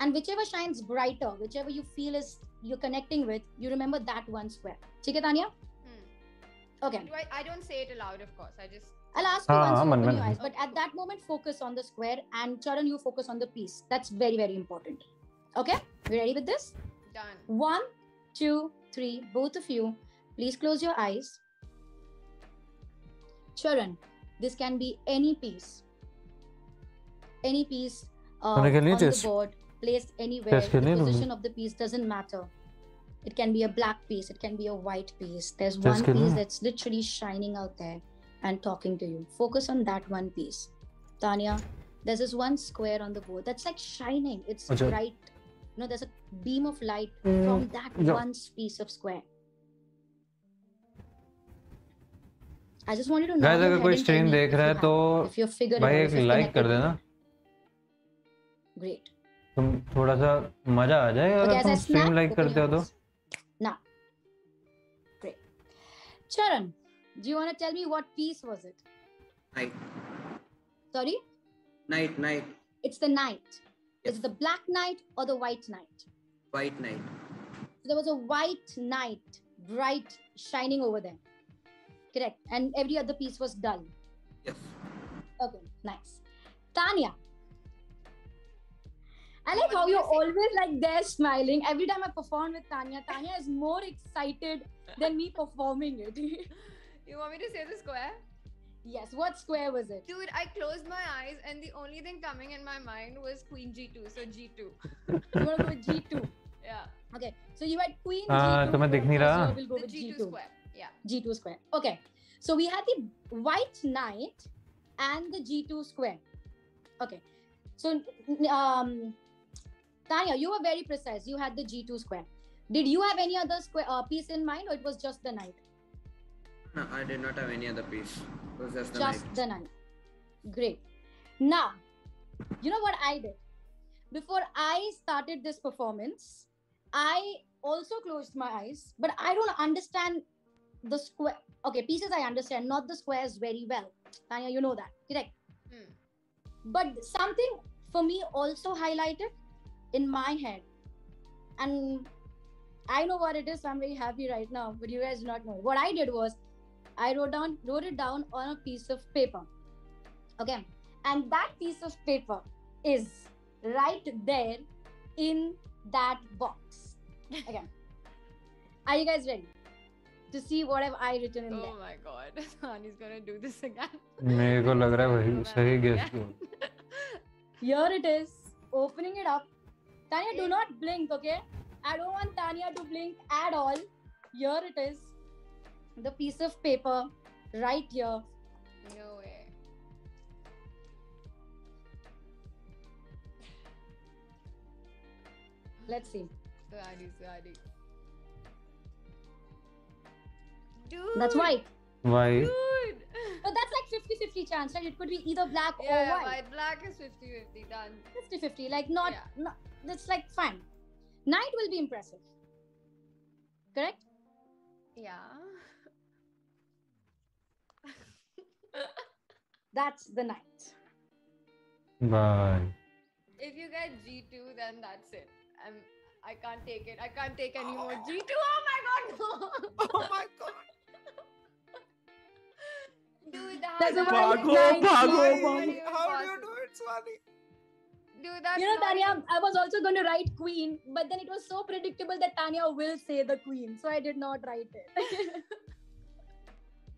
And whichever shines brighter, whichever you feel is you're connecting with, you remember that one square. Okay, Tanya? Hmm. Okay. I, I don't say it aloud, of course. I just I'll ask you ah, once open your Eyes, but at that moment, focus on the square and Charan, you focus on the piece. That's very, very important. Okay, we ready with this? Done. One, two, three. Both of you, please close your eyes. Charan, this can be any piece, any piece uh, on the board, placed anywhere. The position of the piece doesn't matter. It can be a black piece. It can be a white piece. There's one piece that's literally shining out there and talking to you. Focus on that one piece. Tanya, there's this one square on the board that's like shining. It's अच्छा। bright. You know, there's a beam of light Hmm, from that yeah. one piece of square. I just want you to know. Guys, अगर कोई stream देख रहा है तो if you're figuring भाई out एक if you're लाइक कर connected देना with it. Great. तुम थोड़ा सा मजा आ जाए अगर Okay, as तुम I stream snap, like open करते your हो तो eyes. Now. Great. Charan, do you want to tell me what piece was it? Night, Sorry? night, night, It's the night. Yes. it the black night or the white night? white night. So there was a white night, bright, shining over there. Correct. And every other piece was dull. Yes. Okay, nice. Tanya. I like What how you you're say? always like there smiling. Every time I perform with Tanya, Tanya is more excited than me performing it. You want me to say the square? yes, what square was it? Dude, I closed my eyes and the only thing coming in my mind was Queen G2. So G2. You want to go with G2. Yeah. Okay, so you had Queen हाँ, G2. तुम्हें but दिख of नहीं course रहा? you Will go The with G2 G2. square. Yeah. G2 square. Okay. So we had the white knight and the G2 square. Okay. So um Tanya, you were very precise. You had the G2 square. Did you have any other square uh, piece in mind or it was just the knight? No, I did not have any other piece. It was just the just night. the knight. Great. Now, you know what I did? Before I started this performance, I also closed my eyes, but I don't understand the square. Okay, pieces I understand, not the squares very well. Tanya, you know that, correct? Hmm. But something for me also highlighted in my head, and I know what it is. So I'm very happy right now, but you guys do not know. What I did was I wrote down wrote it down on a piece of paper. Okay. and that piece of paper is right there in that box. Okay. Are you guys ready to see what have I written in Oh there? my god. Sani's gonna do this again. मेरे को लग रहा है वही Oh सही my guess God. Here it is. Opening it up. Tanya, do not blink, okay? I don't want Tanya to blink at all. Here it is. The piece of paper right here. No way. Let's see. Sani, Sani. Dude. That's white. भाई Dude. But that's like 50 50 chance, right? It could be either black Yeah, or yeah, white. white. Black is 50 50. Done. 50 50. Like, not, Yeah. not, that's like fine. Night will be impressive. Correct? Yeah. That's the night. Bye. if you get G2, then that's it. I'm, I can't take it. I can't take any more G2. Oh my god, no. Oh my god. Dude, that There's a was Bhago, bhago, bhago. How do you do it, Swani? Dude, that's You know, not Tanya, I was also going to write queen, but then it was so predictable that Tanya will say the queen. So I did not write it.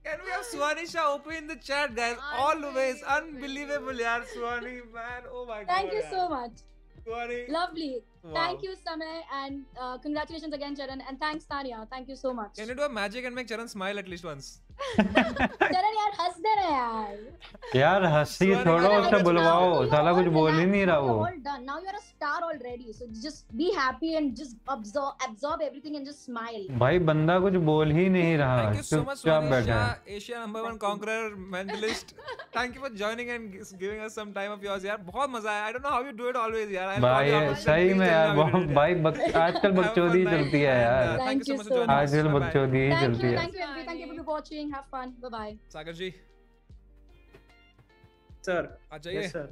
Can we have Swani Shah open in the chat, guys? Always unbelievable, yaar, Swani, man. Oh my god. Thank you yaar. so much. Swani. Lovely. Wow. Thank you, Samay, and uh, congratulations again, Charan. And thanks, Tanya. Thank you so much. Can you do a magic and make Charan smile at least once? चरण यार हंस दे रहा यार। यार हँसी छोड़ो उसे बुलवाओ साला कुछ बोल ही नहीं रहा वो। भाई बंदा कुछ बोल ही नहीं रहा। चुपचाप बैठा Asia number 1 conqueror mentalist thank you for joining and giving us some time of yours यार बहुत मज़ा आया I don't know how you do it always यार भाई सही में यार भाई आजकल बकचोदी चलती है यार। थैंक यू सो मच आजकल बकचोदी ही चलती है। Thank you thank you for watching listening. Have fun. Bye bye. Sagar ji. Sir. Ajay. Yes, sir.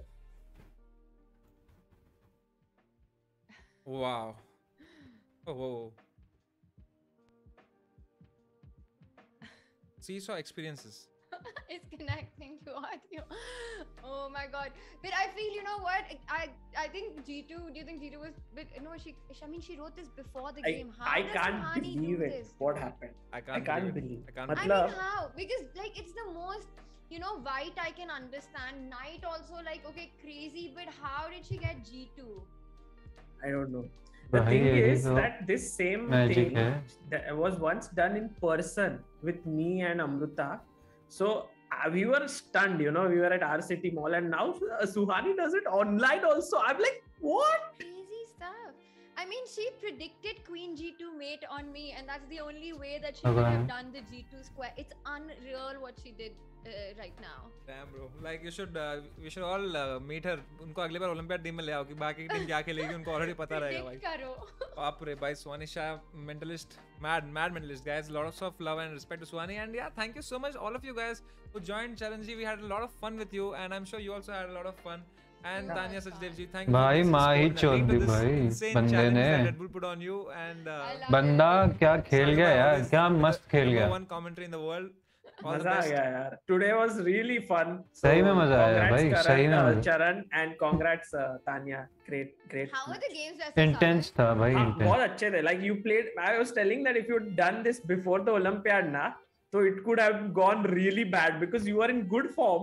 Wow. Oh, whoa. Seesaw experiences. is connecting to audio. Oh my god. But I feel you know what? I I think G2, do you think G2 was but no, she I mean she wrote this before the I, game. How I can't believe it. This? What happened? I can't, I can't believe, believe. I can't I mean how? Because like it's the most you know, white I can understand. Night also like okay, crazy, but how did she get G2? I don't know. The thing is that this same thing that was once done in person with me and Amruta so uh, we were stunned, you know. We were at our city mall, and now uh, Suhani does it online also. I'm like, what? Crazy stuff. I mean, she predicted Queen G2 mate on me, and that's the only way that she could Okay. have done the G2 square. It's unreal what she did uh, right now. Damn, bro. Like you should, uh, we should all uh, meet her. उनको अगली बार ओलंपियाड टीम में ले आओ कि बाकी टीम क्या खेलेगी उनको ऑलरेडी पता रहेगा भाई Predict karo. बाप रे भाई सुहानी Shah mentalist mad mad mentalist guys lots of love and respect to Suhani and yeah thank you so much all of you guys who joined challenge we had a lot of fun with you and I'm sure you also had a lot of fun and tanya sajdev ji thank you bhai mahi chaudhary गया यार। टुडे वाज रियली फन सही में मज़ा आया भाई सही में इंटेंस था भाई बहुत अच्छे थे। Like you played I was telling that if you done this before the olympiad ना तो it could have gone really bad because you are in good form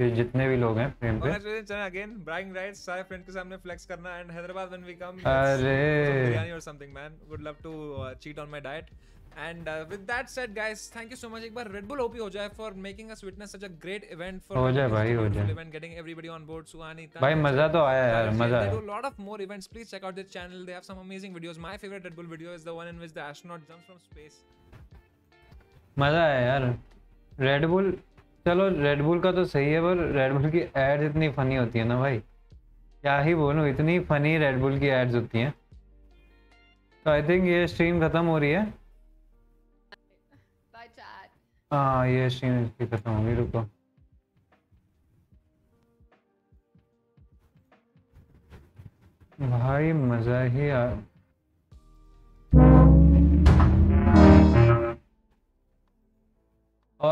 ये जितने भी लोग हैं फ्रेम पे again bragging rights सारे फ्रेंड के सामने flex करना and Hyderabad when we come अरे। or something man would love to uh, cheat on my diet and uh, with that said guys thank you so much एक बार Red Bull OP हो जाए for making us witness such a great event for हो जाए भाई, हो जाए। event getting everybody on board Suhani भाई मज़ा तो आया यार मज़ा they do a lot of more events please check out their channel they have some amazing videos my favorite Red Bull video is the one in which the astronaut jumps from space मज़ा आया यार रेड बुल चलो रेड बुल का तो सही है, पर रेड बुल की एड्स इतनी फनी होती है ना भाई। क्या ही बोलूँ, इतनी फनी रेड बुल की एड्स होती हैं। तो आई थिंक ये स्ट्रीम खत्म हो रही है। हाँ ये सीन इसकी खत्म होगी, रुको। भाई, मज़ा ही आ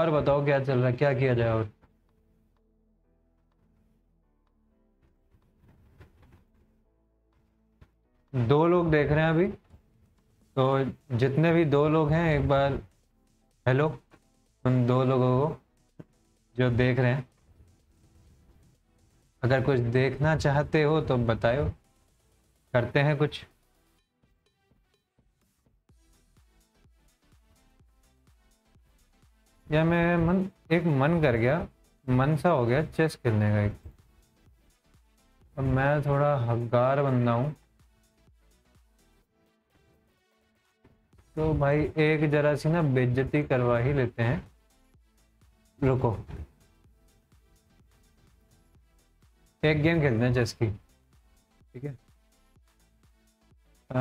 और बताओ क्या चल रहा है, क्या किया जाए और? दो लोग देख रहे हैं अभी। तो जितने भी दो लोग हैं, एक बार हेलो, उन दो लोगों को जो देख रहे हैं। अगर कुछ देखना चाहते हो तो बताओ करते हैं कुछ। या मैं मन एक मन कर गया मन सा हो गया चेस खेलने का एक। अब मैं थोड़ा हकदार बंदा हूँ। तो भाई एक जरा सी ना बेज्जती करवा ही लेते हैं। रुको। एक गेम खेलते हैं चेस की। ठीक है? अ,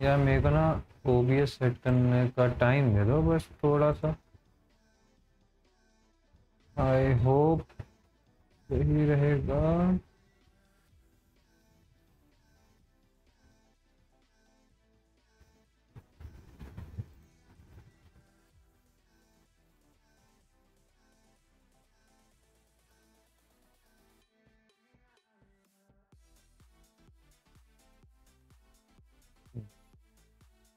यार मेरे को ना ओबीएस सेट करने का टाइम दे दो बस थोड़ा सा आई होप सही रहेगा।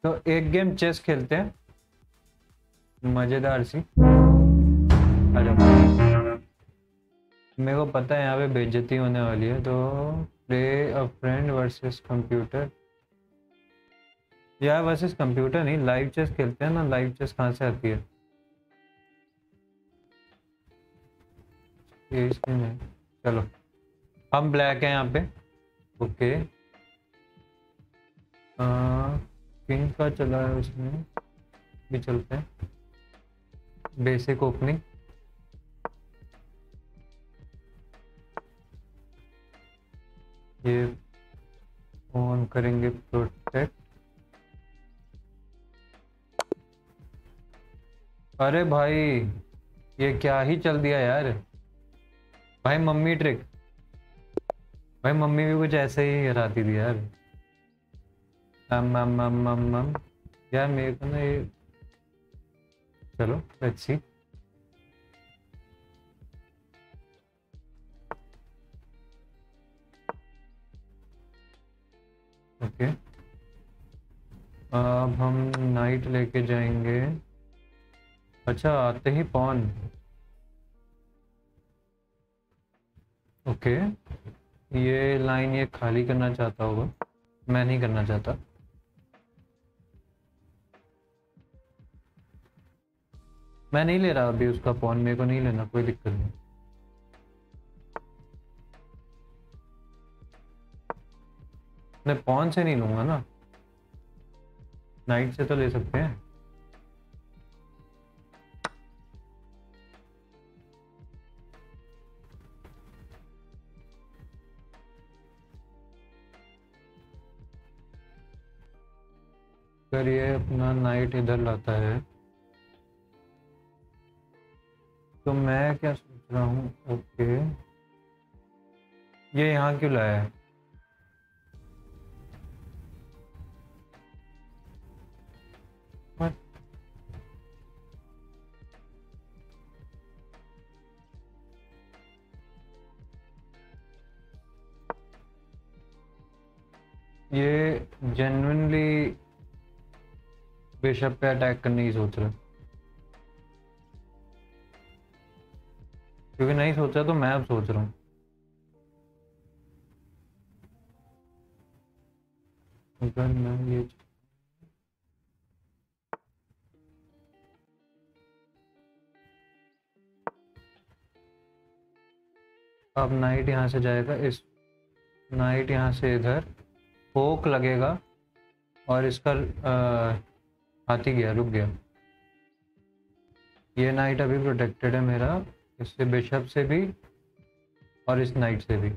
तो एक गेम चेस खेलते हैं। मज़ेदार सी। आ जाओ मेरे को पता है यहाँ पे बेइज्जती होने वाली है तो play a friend versus computer यार वर्सेस कंप्यूटर नहीं लाइव चेस खेलते हैं ना लाइव चेस कहाँ से आती है? चलो। हम ब्लैक हैं यहाँ पे। ओके किंग का चला है उसमें। भी चलते हैं। बेसिक ओपनिंग ये ऑन करेंगे प्रोटेक्ट अरे भाई, ये क्या ही चल दिया यार। भाई मम्मी ट्रिक भाई मम्मी भी कुछ ऐसे ही हराती थी यार। मम मम मम मम मम यार मेरे को ना ये चलो लेट्स ओके अब हम नाइट लेके जाएँगे। अच्छा आते ही पॉन ओके ये लाइन ये खाली करना चाहता होगा। मैं नहीं करना चाहता। मैं नहीं ले रहा अभी उसका पॉन मेरे को नहीं लेना, कोई दिक्कत नहीं। मैं पॉन से नहीं लूँगा ना। नाइट से तो ले सकते हैं। ये अपना नाइट इधर लाता है। तो मैं क्या सोच रहा हूँ? ओके। ये यहाँ क्यों लाया है? ये जेन्युइनली बिशप पे अटैक करने की सोच रहा है। क्योंकि नहीं सोचा तो मैं अब सोच रहा हूँ। अब नाइट यहाँ से जाएगा, इस नाइट यहाँ से इधर पोक लगेगा, और इसका हाथी गया, रुक गया। ये नाइट अभी प्रोटेक्टेड है मेरा। इससे बिशप से भी और इस नाइट से भी।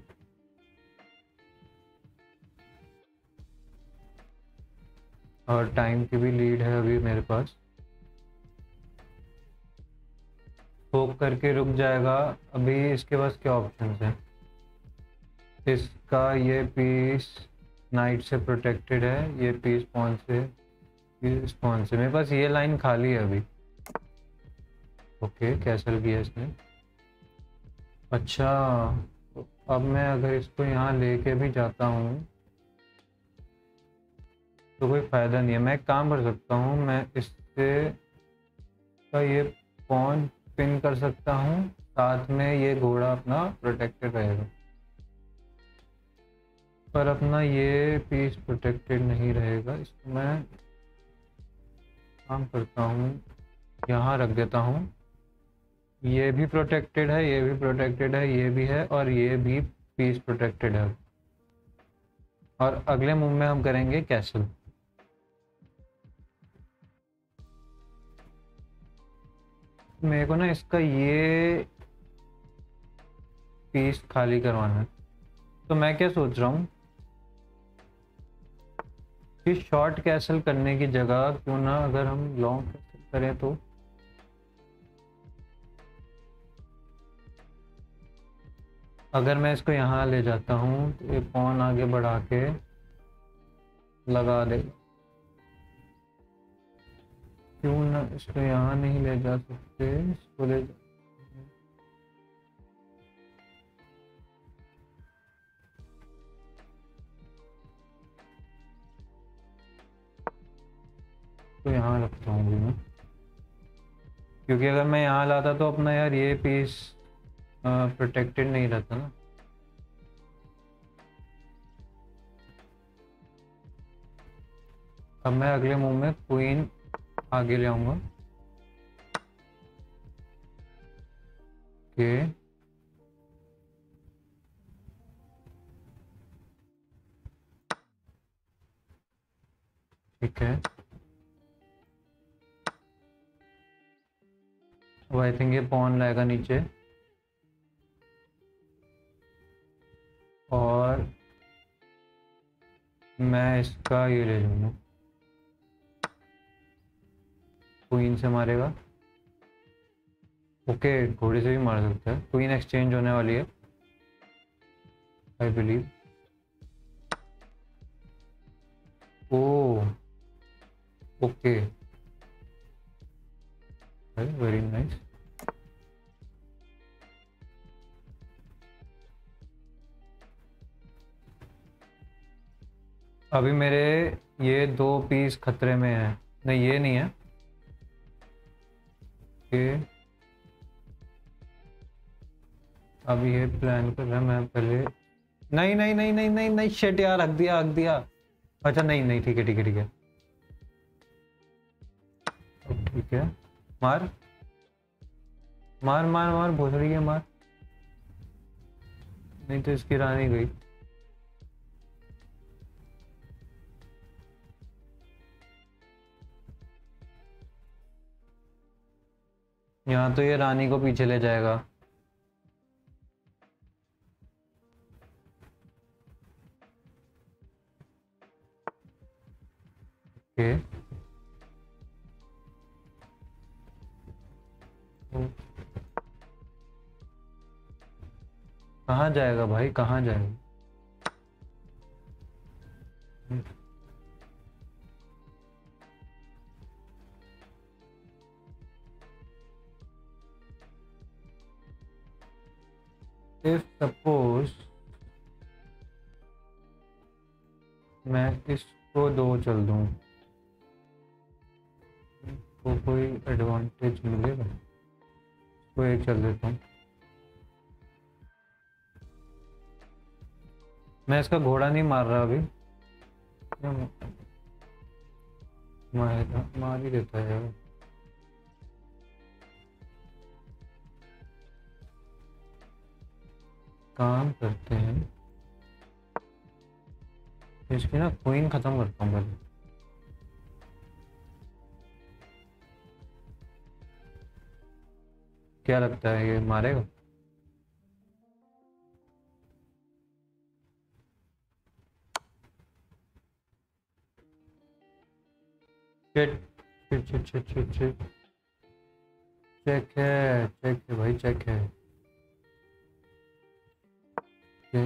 और टाइम की भी लीड है अभी मेरे पास। फोक करके रुक जाएगा। अभी इसके पास क्या ऑप्शन है? इसका ये पीस नाइट से प्रोटेक्टेड है। ये पीस पॉन से पीस पॉन से। मेरे पास ये लाइन खाली है अभी। ओके कैसल किया इसने? अच्छा अब मैं अगर इसको यहाँ लेके भी जाता हूँ तो कोई फ़ायदा नहीं है। मैं एक काम कर सकता हूँ, मैं इससे का ये पॉन पिन कर सकता हूँ, साथ में ये घोड़ा अपना प्रोटेक्टेड रहेगा। पर अपना ये पीस प्रोटेक्टेड नहीं रहेगा, इसको मैं काम करता हूँ, यहाँ रख देता हूँ। ये भी प्रोटेक्टेड है, ये भी प्रोटेक्टेड है, ये भी है और ये भी पीस प्रोटेक्टेड है। और अगले मूव में हम करेंगे कैसल मेरे को ना इसका ये पीस खाली करवाना है। तो मैं क्या सोच रहा हूँ कि शॉर्ट कैसल करने की जगह क्यों ना अगर हम लॉन्ग करें तो अगर मैं इसको यहाँ ले जाता हूँ तो ये पॉन आगे बढ़ा के लगा दे। क्यों ना इसको यहाँ नहीं ले जा सकते? इसको ले जा तो यहाँ रखता हूँ मैं। क्योंकि अगर मैं यहाँ लाता तो अपना यार ये पीस प्रोटेक्टेड नहीं रहता ना। अब मैं अगले मूव में क्वीन आगे ले आऊँगा। ओके ठीक है। अब आई थिंक ये पॉन लाएगा नीचे। और मैं इसका ये ले लूँगा। क्वीन से मारेगा। ओके घोड़े से भी मार सकते हैं। क्वीन एक्सचेंज होने वाली है। I believe oh okay very nice अभी मेरे ये दो पीस खतरे में है। नहीं, ये नहीं है। ये अभी ये प्लान कर रहा मैं पहले। नहीं नहीं नहीं नहीं नहीं नहीं शेट यार, रख दिया रख दिया। अच्छा नहीं नहीं, ठीक है ठीक है ठीक है। ठीक है। मार। मार मार मार, भोसड़ी है, मार। नहीं तो इसकी रानी गई। यहाँ तो ये रानी को पीछे ले जाएगा। ओके। कहाँ जाएगा भाई? कहाँ जाएगा? If suppose मैं इसको दो चल दूँ तो कोई एडवांटेज मिलेगा? तो एक चल देता हूँ। मैं इसका घोड़ा नहीं मार रहा अभी। मार मार ही देता है काम करते हैं। इसकी ना क्वीन खत्म करता हूँ पहले। क्या लगता है ये मारेगा? चिट चिट चिट चिट चिट चिट चेक है चेक है भाई चेक है। ओके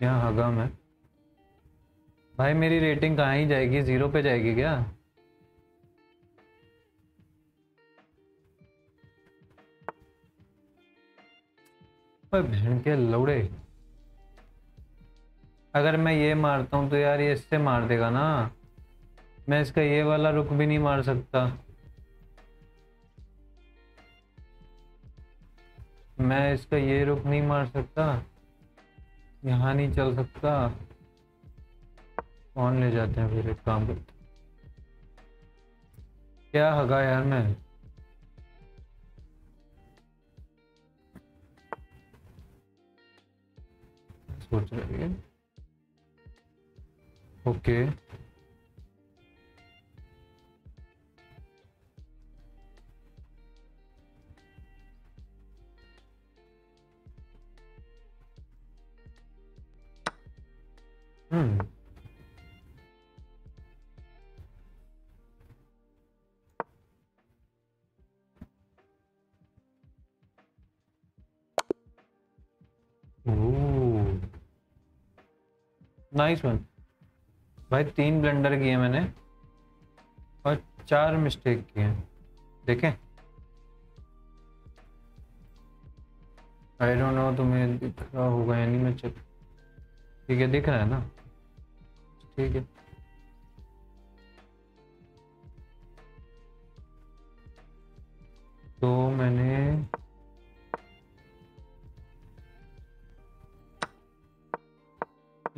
यहाँ हगा मैं? भाई, मेरी रेटिंग कहाँ ही जाएगी? ज़ीरो पे जाएगी क्या? बहन के लौड़े। अगर मैं ये मारता हूँ तो यार ये इससे मार देगा ना। मैं इसका ये वाला रुक भी नहीं मार सकता। मैं इसका ये रुक नहीं मार सकता। यहाँ नहीं चल सकता। कौन ले जाते हैं फिर एक काम करते क्या हगा यार मैं? सोच रही है। ओके। नाइस वन भाई, तीन ब्लेंडर किए मैंने और चार मिस्टेक किए देखें। आई डोंट नो तुम्हें दिख रहा होगा यानी मैं चेक ठीक है, दिख रहा है ना? ठीक है। तो मैंने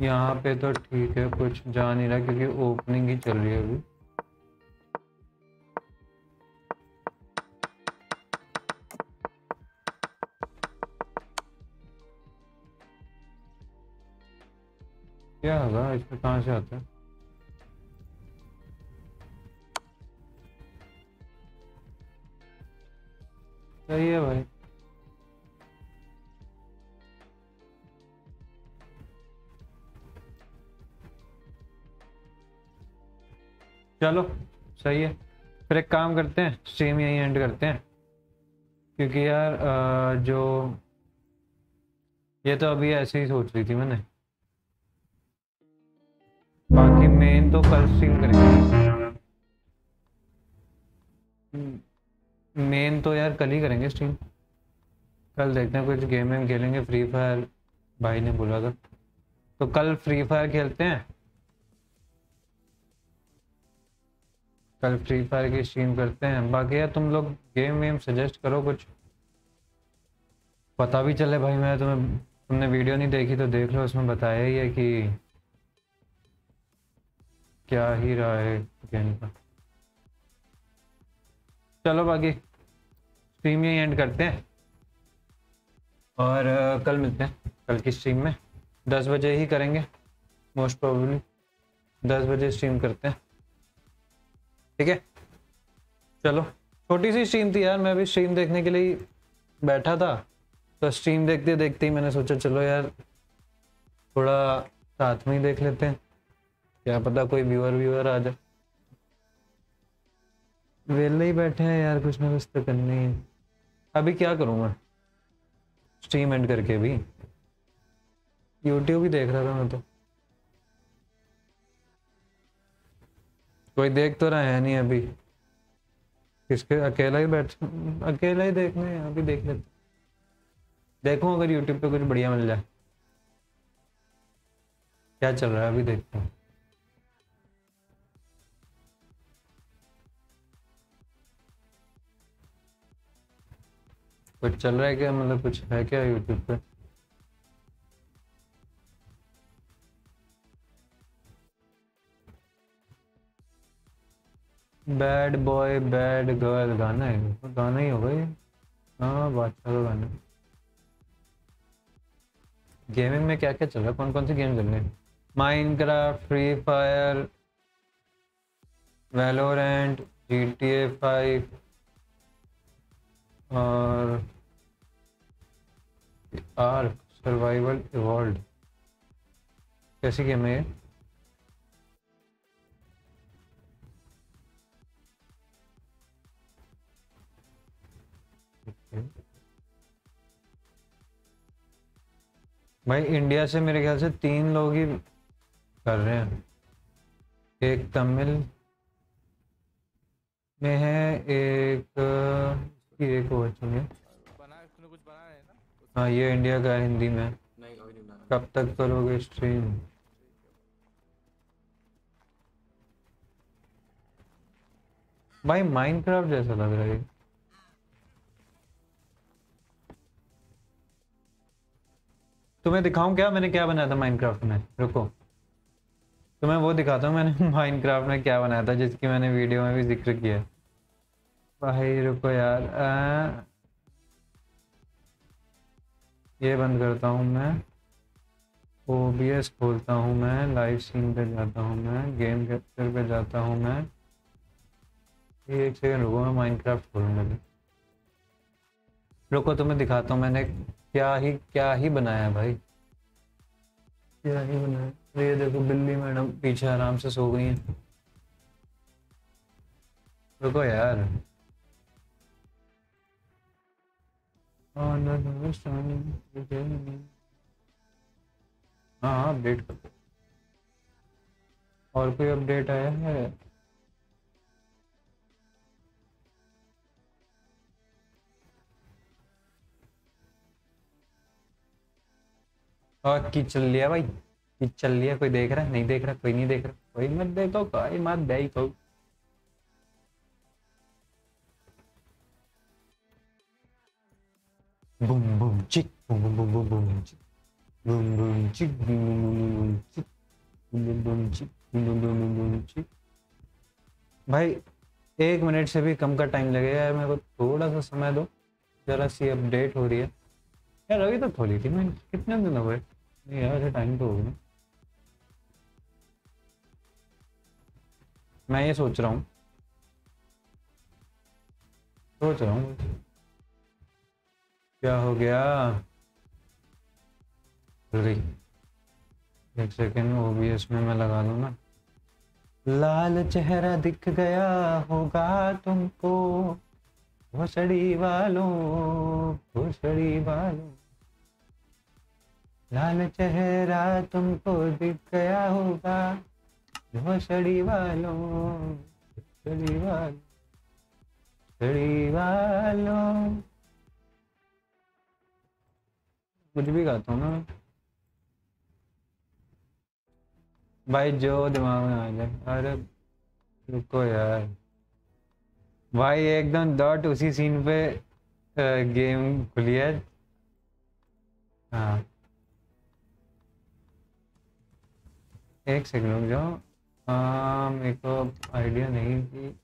यहाँ पे तो ठीक है, कुछ जा नहीं रहा क्योंकि ओपनिंग ही चल रही है अभी। होगा इसमें कहाँ से आता है? सही है भाई। चलो, सही है। फिर एक काम करते हैं स्ट्रीम यहीं एंड करते हैं। क्योंकि यार जो, ये तो अभी ऐसे ही सोच रही थी मैंने। मेन तो कल स्ट्रीम करेंगे। मेन तो यार कल ही करेंगे स्ट्रीम कल देखते हैं, कुछ गेम वेम खेलेंगे। फ्री फायर भाई ने बोला था। तो कल फ्री फायर खेलते हैं। कल फ्री फायर की स्ट्रीम करते हैं। बाकी यार तुम लोग गेम वेम सजेस्ट करो कुछ। पता भी चले भाई, मैं तुम्हें तुमने वीडियो नहीं देखी तो देख लो, उसमें बताया ही है कि क्या ही रहा है गेम का। चलो बाकी स्ट्रीम यही एंड करते हैं। और कल मिलते हैं। कल की स्ट्रीम में। दस बजे ही करेंगे मोस्ट प्रोबेबली दस बजे स्ट्रीम करते हैं। ठीक है? चलो। छोटी सी स्ट्रीम थी यार, मैं भी स्ट्रीम देखने के लिए बैठा था। तो स्ट्रीम देखते देखते ही मैंने सोचा, चलो यार, थोड़ा साथ में ही देख लेते हैं। क्या पता कोई व्यूअर व्यूअर आ जाए। वेले ही बैठे हैं यार, कुछ ना कुछ तो करना ही। है अभी क्या करूँगा स्ट्रीम एंड करके भी। यूट्यूब ही देख रहा था मैं तो। कोई देख तो रहा है नहीं अभी। किसके अकेला ही बैठ, अकेला ही देखना है, अभी देख लेते देखो अगर यूट्यूब पे कुछ बढ़िया मिल जाए। क्या चल रहा है, अभी देखते हैं। कुछ चल रहा है क्या? मतलब कुछ है क्या यूट्यूब पे? बैड बॉय बैड गर्ल गाना है। गाना ही होगा ये। हाँ बादशाह का गाना। गेमिंग में क्या क्या चल रहा है? कौन कौन सी गेम चल रही है? Minecraft Free Fire Valorant G T A five और आर सर्वाइवल evolved. कैसी गेम है भाई इंडिया से मेरे ख्याल से तीन लोग ही कर रहे हैं। एक तमिल में है, एक ये है ना। हाँ ये इंडिया का हिंदी में। नहीं कब तक करोगे स्ट्रीम भाई माइनक्राफ्ट जैसा लग रहा है। तुम्हें दिखाऊँ क्या? मैंने क्या बनाया था माइनक्राफ्ट में? रुको। तुम्हें वो दिखाता हूँ मैंने माइनक्राफ्ट में क्या बनाया था, जिसकी मैंने वीडियो में भी ज़िक्र किया है। भाई रुको यार। आ, ये बंद करता हूँ मैं। ओबीएस खोलता हूँ मैं लाइव सीन पे जाता हूँ मैं गेम कैप्चर पे जाता हूँ मैं। एक सेकंड रुको मैं माइनक्राफ्ट खोलूँगा। रुको तुम्हें दिखाता हूँ मैंने क्या ही क्या ही बनाया भाई। क्या ही बनाया ये देखो बिल्ली मैडम पीछे आराम से सो गई है। रुको यार। हाँ हाँ हाँ अपडेट कर दो। और कोई अपडेट आया है? और की चल लिया भाई? की चल लिया कोई देख रहा है? नहीं देख रहा? कोई नहीं देख रहा? कोई मत देखो कोई मत देखो boom boom chick boom boom boom boom boom chick boom boom chick boom boom boom boom chick boom boom boom chick boom boom boom boom boom chick भाई एक मिनट से भी कम का टाइम लगेगा यार मेरे को थोड़ा सा समय दो जरा सी अपडेट हो रही है यार अभी तो खोली थी मैं कितने दिन हो गए नहीं यार टाइम तो हो गया मैं ये सोच रहा हूँ सोच रहा हूँ क्या हो गया? जल्दी। एक सेकेंड वो भी इसमें मैं लगा लूँ ना। लाल चेहरा दिख गया होगा तुमको भोसड़ी वालों भोसड़ी वालों। लाल चेहरा तुमको दिख गया होगा भोसड़ी वालों भोसड़ी वालों भोसड़ी वालों। कुछ भी गाता हूँ ना भाई, जो दिमाग में आ जाए। अरे, रुको यार। भाई, एकदम डॉट उसी सीन पे गेम खुली है। हाँ। एक सेकंड रुक जाओ। हाँ मेरे को आइडिया नहीं कि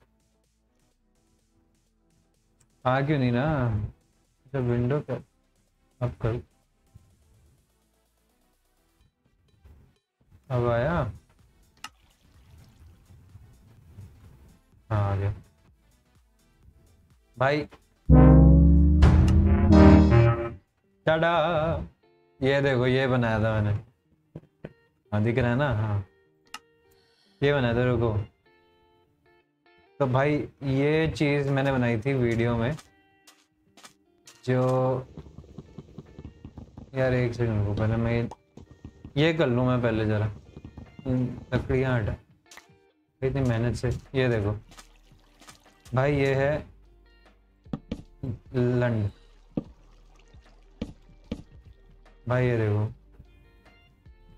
आ क्यों नहीं ना? अच्छा विंडो कर अब कर। अब आया। हाँ आ भाई। ये देखो, ये बनाया था मैंने। हाँ दिख रहा है ना? हाँ। ये बनाया था, रुको। तो भाई, ये चीज़ मैंने बनाई थी वीडियो में, जो यार, एक सेकंड रुको, पहले मैं ये कर लूँ मैं पहले ज़रा। लकड़ियाँ हटा। इतनी मेहनत से। ये देखो। भाई, ये है लंड। भाई, ये देखो।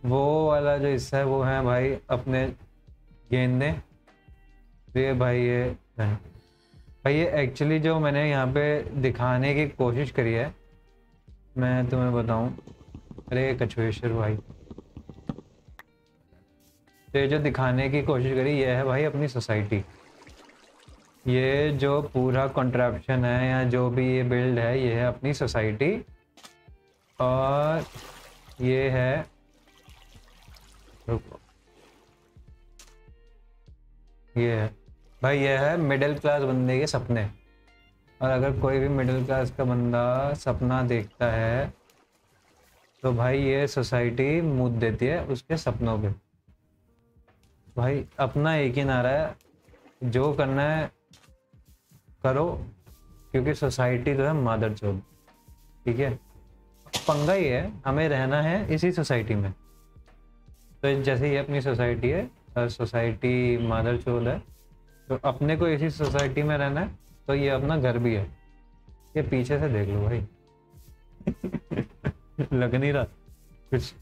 वो वाला जो हिस्सा है, वो है भाई अपने गेंदे। तो ये भाई, ये लंड। भाई, ये एक्चुअली जो मैंने यहाँ पे दिखाने की कोशिश करी है, मैं तुम्हें बताऊँ। अरे, कछुएश्वर भाई। तो ये जो दिखाने की कोशिश करी, ये है भाई अपनी सोसाइटी। ये जो पूरा कॉन्ट्रैप्शन है या जो भी ये बिल्ड है, ये है अपनी सोसाइटी। और ये है रुको। ये है। भाई ये है मिडिल क्लास बंदे के सपने। और अगर कोई भी मिडिल क्लास का बंदा सपना देखता है तो भाई ये सोसाइटी मुद देती है उसके सपनों पे। भाई, अपना एक ही नारा है। जो करना है, करो, क्योंकि सोसाइटी तो है मादर चौथ ठीक है? पंगा ही है, हमें रहना है इसी सोसाइटी में। तो जैसे ये अपनी सोसाइटी है सोसाइटी मादर चोल है तो अपने को इसी सोसाइटी में रहना है तो ये अपना घर भी है। ये पीछे से देख लो भाई। लग नहीं रहा। कुछ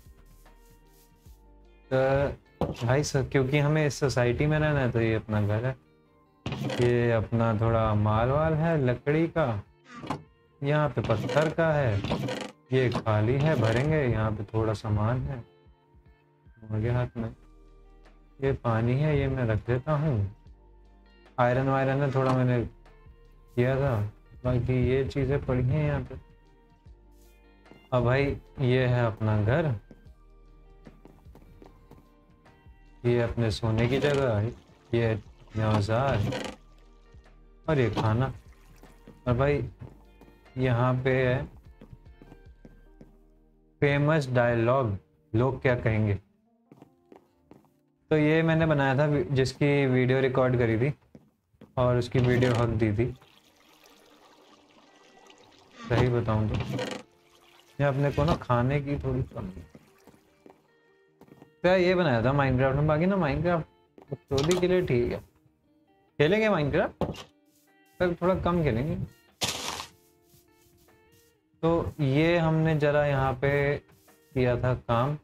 तो भाई सर क्योंकि हमें इस सोसाइटी में रहना है तो ये अपना घर है। ये अपना थोड़ा माल वाल है, लकड़ी का। यहाँ पे पत्थर का है। ये खाली है, भरेंगे। यहाँ पे थोड़ा सामान है। आगे हाथ में। ये पानी है, ये मैं रख देता हूँ। आयरन वायरन है, थोड़ा मैंने किया था। बाकी ये चीज़ें पड़ी हैं यहाँ पे। अब भाई, ये है अपना घर। ये अपने सोने की जगह ये औज़ार और ये खाना। और भाई, यहाँ पे है फ़ेमस डायलॉग लोग क्या कहेंगे? तो ये मैंने बनाया था, जिसकी वीडियो रिकॉर्ड करी थी, और उसकी वीडियो हक दी थी। सही बताऊँ तो। ये अपने को ना खाने की थोड़ी कमी तो ये बनाया था माइनक्राफ्ट में बाकी ना माइनक्राफ्ट स्टोरी के लिए ठीक है। खेलेंगे माइनक्राफ्ट पर थोड़ा कम खेलेंगे। तो ये हमने जरा यहाँ पे किया था काम।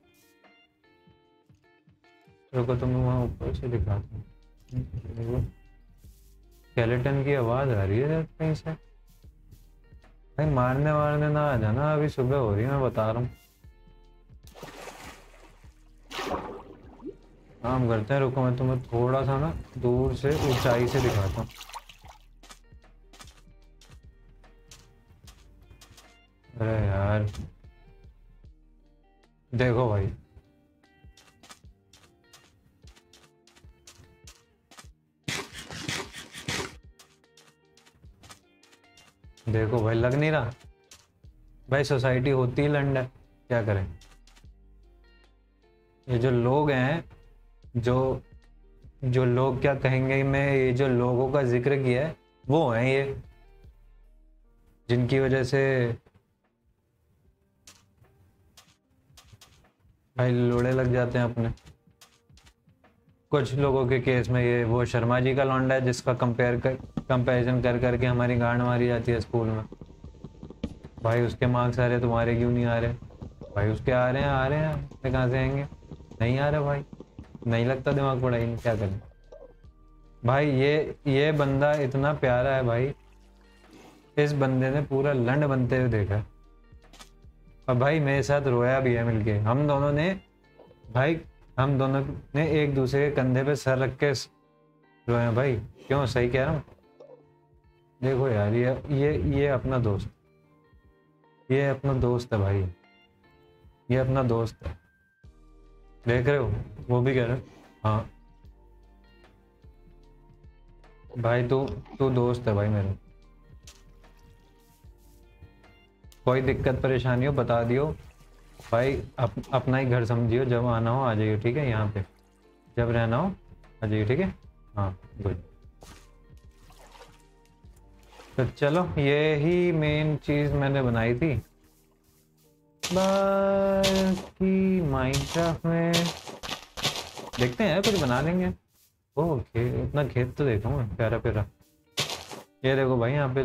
रुको तो मैं वहाँ ऊपर से दिखाता हूँ। स्केलेटन की आवाज़ आ रही है कहीं से। भाई मारने वारने ना आ जाना, अभी सुबह हो रही है, मैं बता रहा हूँ। काम करते हैं, रुको मैं तुम्हें थोड़ा सा ना दूर से ऊंचाई से दिखाता हूँ। अरे यार। देखो भाई। देखो भाई, लग नहीं रहा? भाई, सोसाइटी होती ही लंड है क्या करें? ये जो लोग हैं, जो जो लोग क्या कहेंगे मैं, ये जो लोगों का ज़िक्र किया है, वो हैं ये, जिनकी वजह से भाई लोड़े लग जाते हैं अपने। कुछ लोगों के केस में ये, वो शर्मा जी का लौंडा है, जिसका कंपेयर कर कंपैरिजन कर करके हमारी गांड मारी जाती है स्कूल में। भाई उसके मार्क्स आ रहे तुम्हारे क्यों नहीं आ रहे? भाई उसके आ रहे हैं, आ रहे हैं कहाँ से आएँगे? नहीं आ रहा भाई। नहीं लगता दिमाग पढ़ाई क्या करें? भाई, ये ये बंदा इतना प्यारा है भाई। इस बंदे ने पूरा लंड बनते हुए देखा। और भाई, मेरे साथ रोया भी है मिलके। हम दोनों ने, भाई, हम दोनों ने एक दूसरे के कंधे पे सर रख के रोए भाई। क्यों? सही कह रहा हूँ। देखो यार, ये ये ये अपना दोस्त। ये अपना दोस्त है भाई। ये अपना दोस्त है। देख रहे हो? वो भी कह रहे हाँ। भाई तू तू दोस्त है भाई मेरे। कोई दिक्कत परेशानी हो बता दियो। भाई अप, अपना ही घर समझियो जब आना हो आ जाइए ठीक है? यहाँ पे। जब रहना हो आ जाइए ठीक है? हाँ गुड तो चलो ये ही मेन चीज़ मैंने बनाई थी। बाकी माइनक्राफ्ट में। देखते हैं कुछ बना लेंगे। ओ खेत इतना खेत तो देखो मैं प्यारा प्यारा। ये देखो भाई यहाँ पे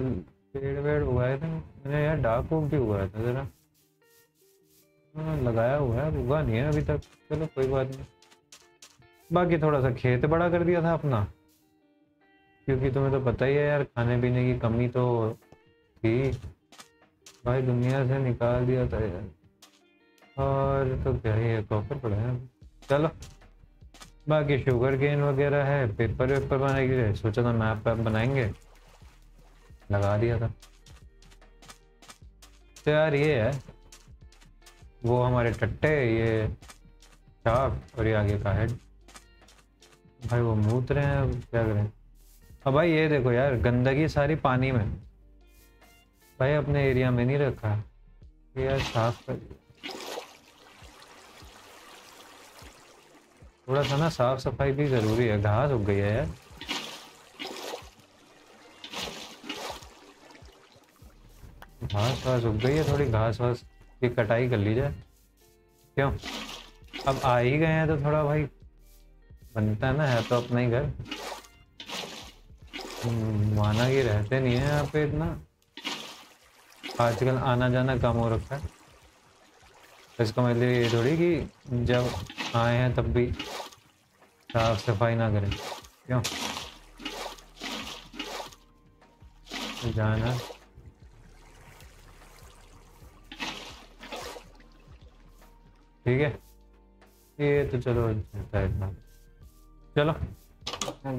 पेड़ वेड़ उगाए थे। मैंने यार डार्क डाक भी उगाया था ज़रा। हाँ, लगाया हुआ है उगा नहीं है अभी तक। चलो कोई बात नहीं। बाकी थोड़ा सा खेत बड़ा कर दिया था अपना। क्योंकि तुम्हें तो पता ही है यार खाने पीने की कमी तो थी। भाई दुनिया से निकाल दिया था यार। और तो क्या ही है कॉपर पड़ा है। चलो, बाकी शुगर केन वगैरह है पेपर वेपर बनाने के लिए। सोचा था मैप वैप बनाएँगे। लगा दिया था। तो यार ये है, वो हमारे टट्टे, ये चाक और ये आगे का हेड भाई वो मूत रहे हैं क्या करें? अब भाई ये देखो यार, गंदगी सारी पानी में। भाई अपने एरिया में नहीं रखा। यार साफ़ कर थोड़ा सा ना साफ़ सफ़ाई भी ज़रूरी है। घास उग गई है यार। घास वास उग गई है थोड़ी घास वास की कटाई कर ली जाए। क्यों? अब आ ही गए हैं तो थोड़ा भाई बनता ना है तो अपना ही घर। हम्म, माना कि रहते नहीं है यहाँ पे इतना। आजकल आना जाना कम हो रखा है। इसका मतलब ये थोड़ी कि जब आए हैं तब भी साफ़ सफ़ाई ना करें। क्यों? तो जाना। ठीक है? ये तो चलो इतना चलो।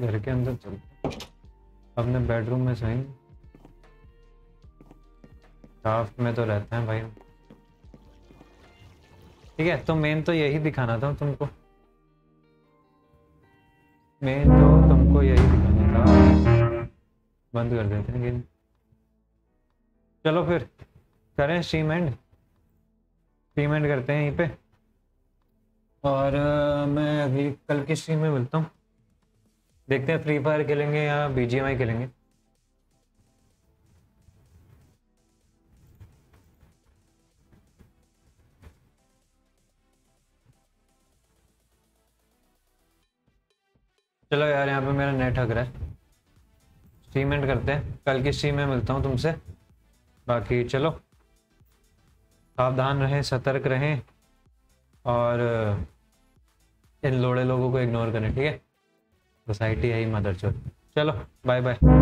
घर के अंदर चलता हूँ। अपने बेडरूम में सही। साफ़ में तो रहते हैं भाई ठीक है तो मेन तो यही दिखाना था तुमको। मेन तो तुमको यही दिखाना था। बंद कर देते हैं गेम चलो फिर करें स्ट्रीम एंड स्ट्रीम एंड करते हैं यहीं पे। और अ, मैं अभी कल की स्ट्रीम में मिलता हूँ। देखते हैं फ्री फायर खेलेंगे या बीजीएमआई खेलेंगे। चलो यार, यहाँ पे मेरा नेट हक रहा है। स्ट्रीम एंड करते हैं। कल की स्ट्रीम में मिलता हूँ तुमसे। बाकी चलो। सावधान रहें, सतर्क रहें और, इन लोड़े लोगों को इग्नोर करें, ठीक है? सोसाइटी है ही मदर चलो बाय बाय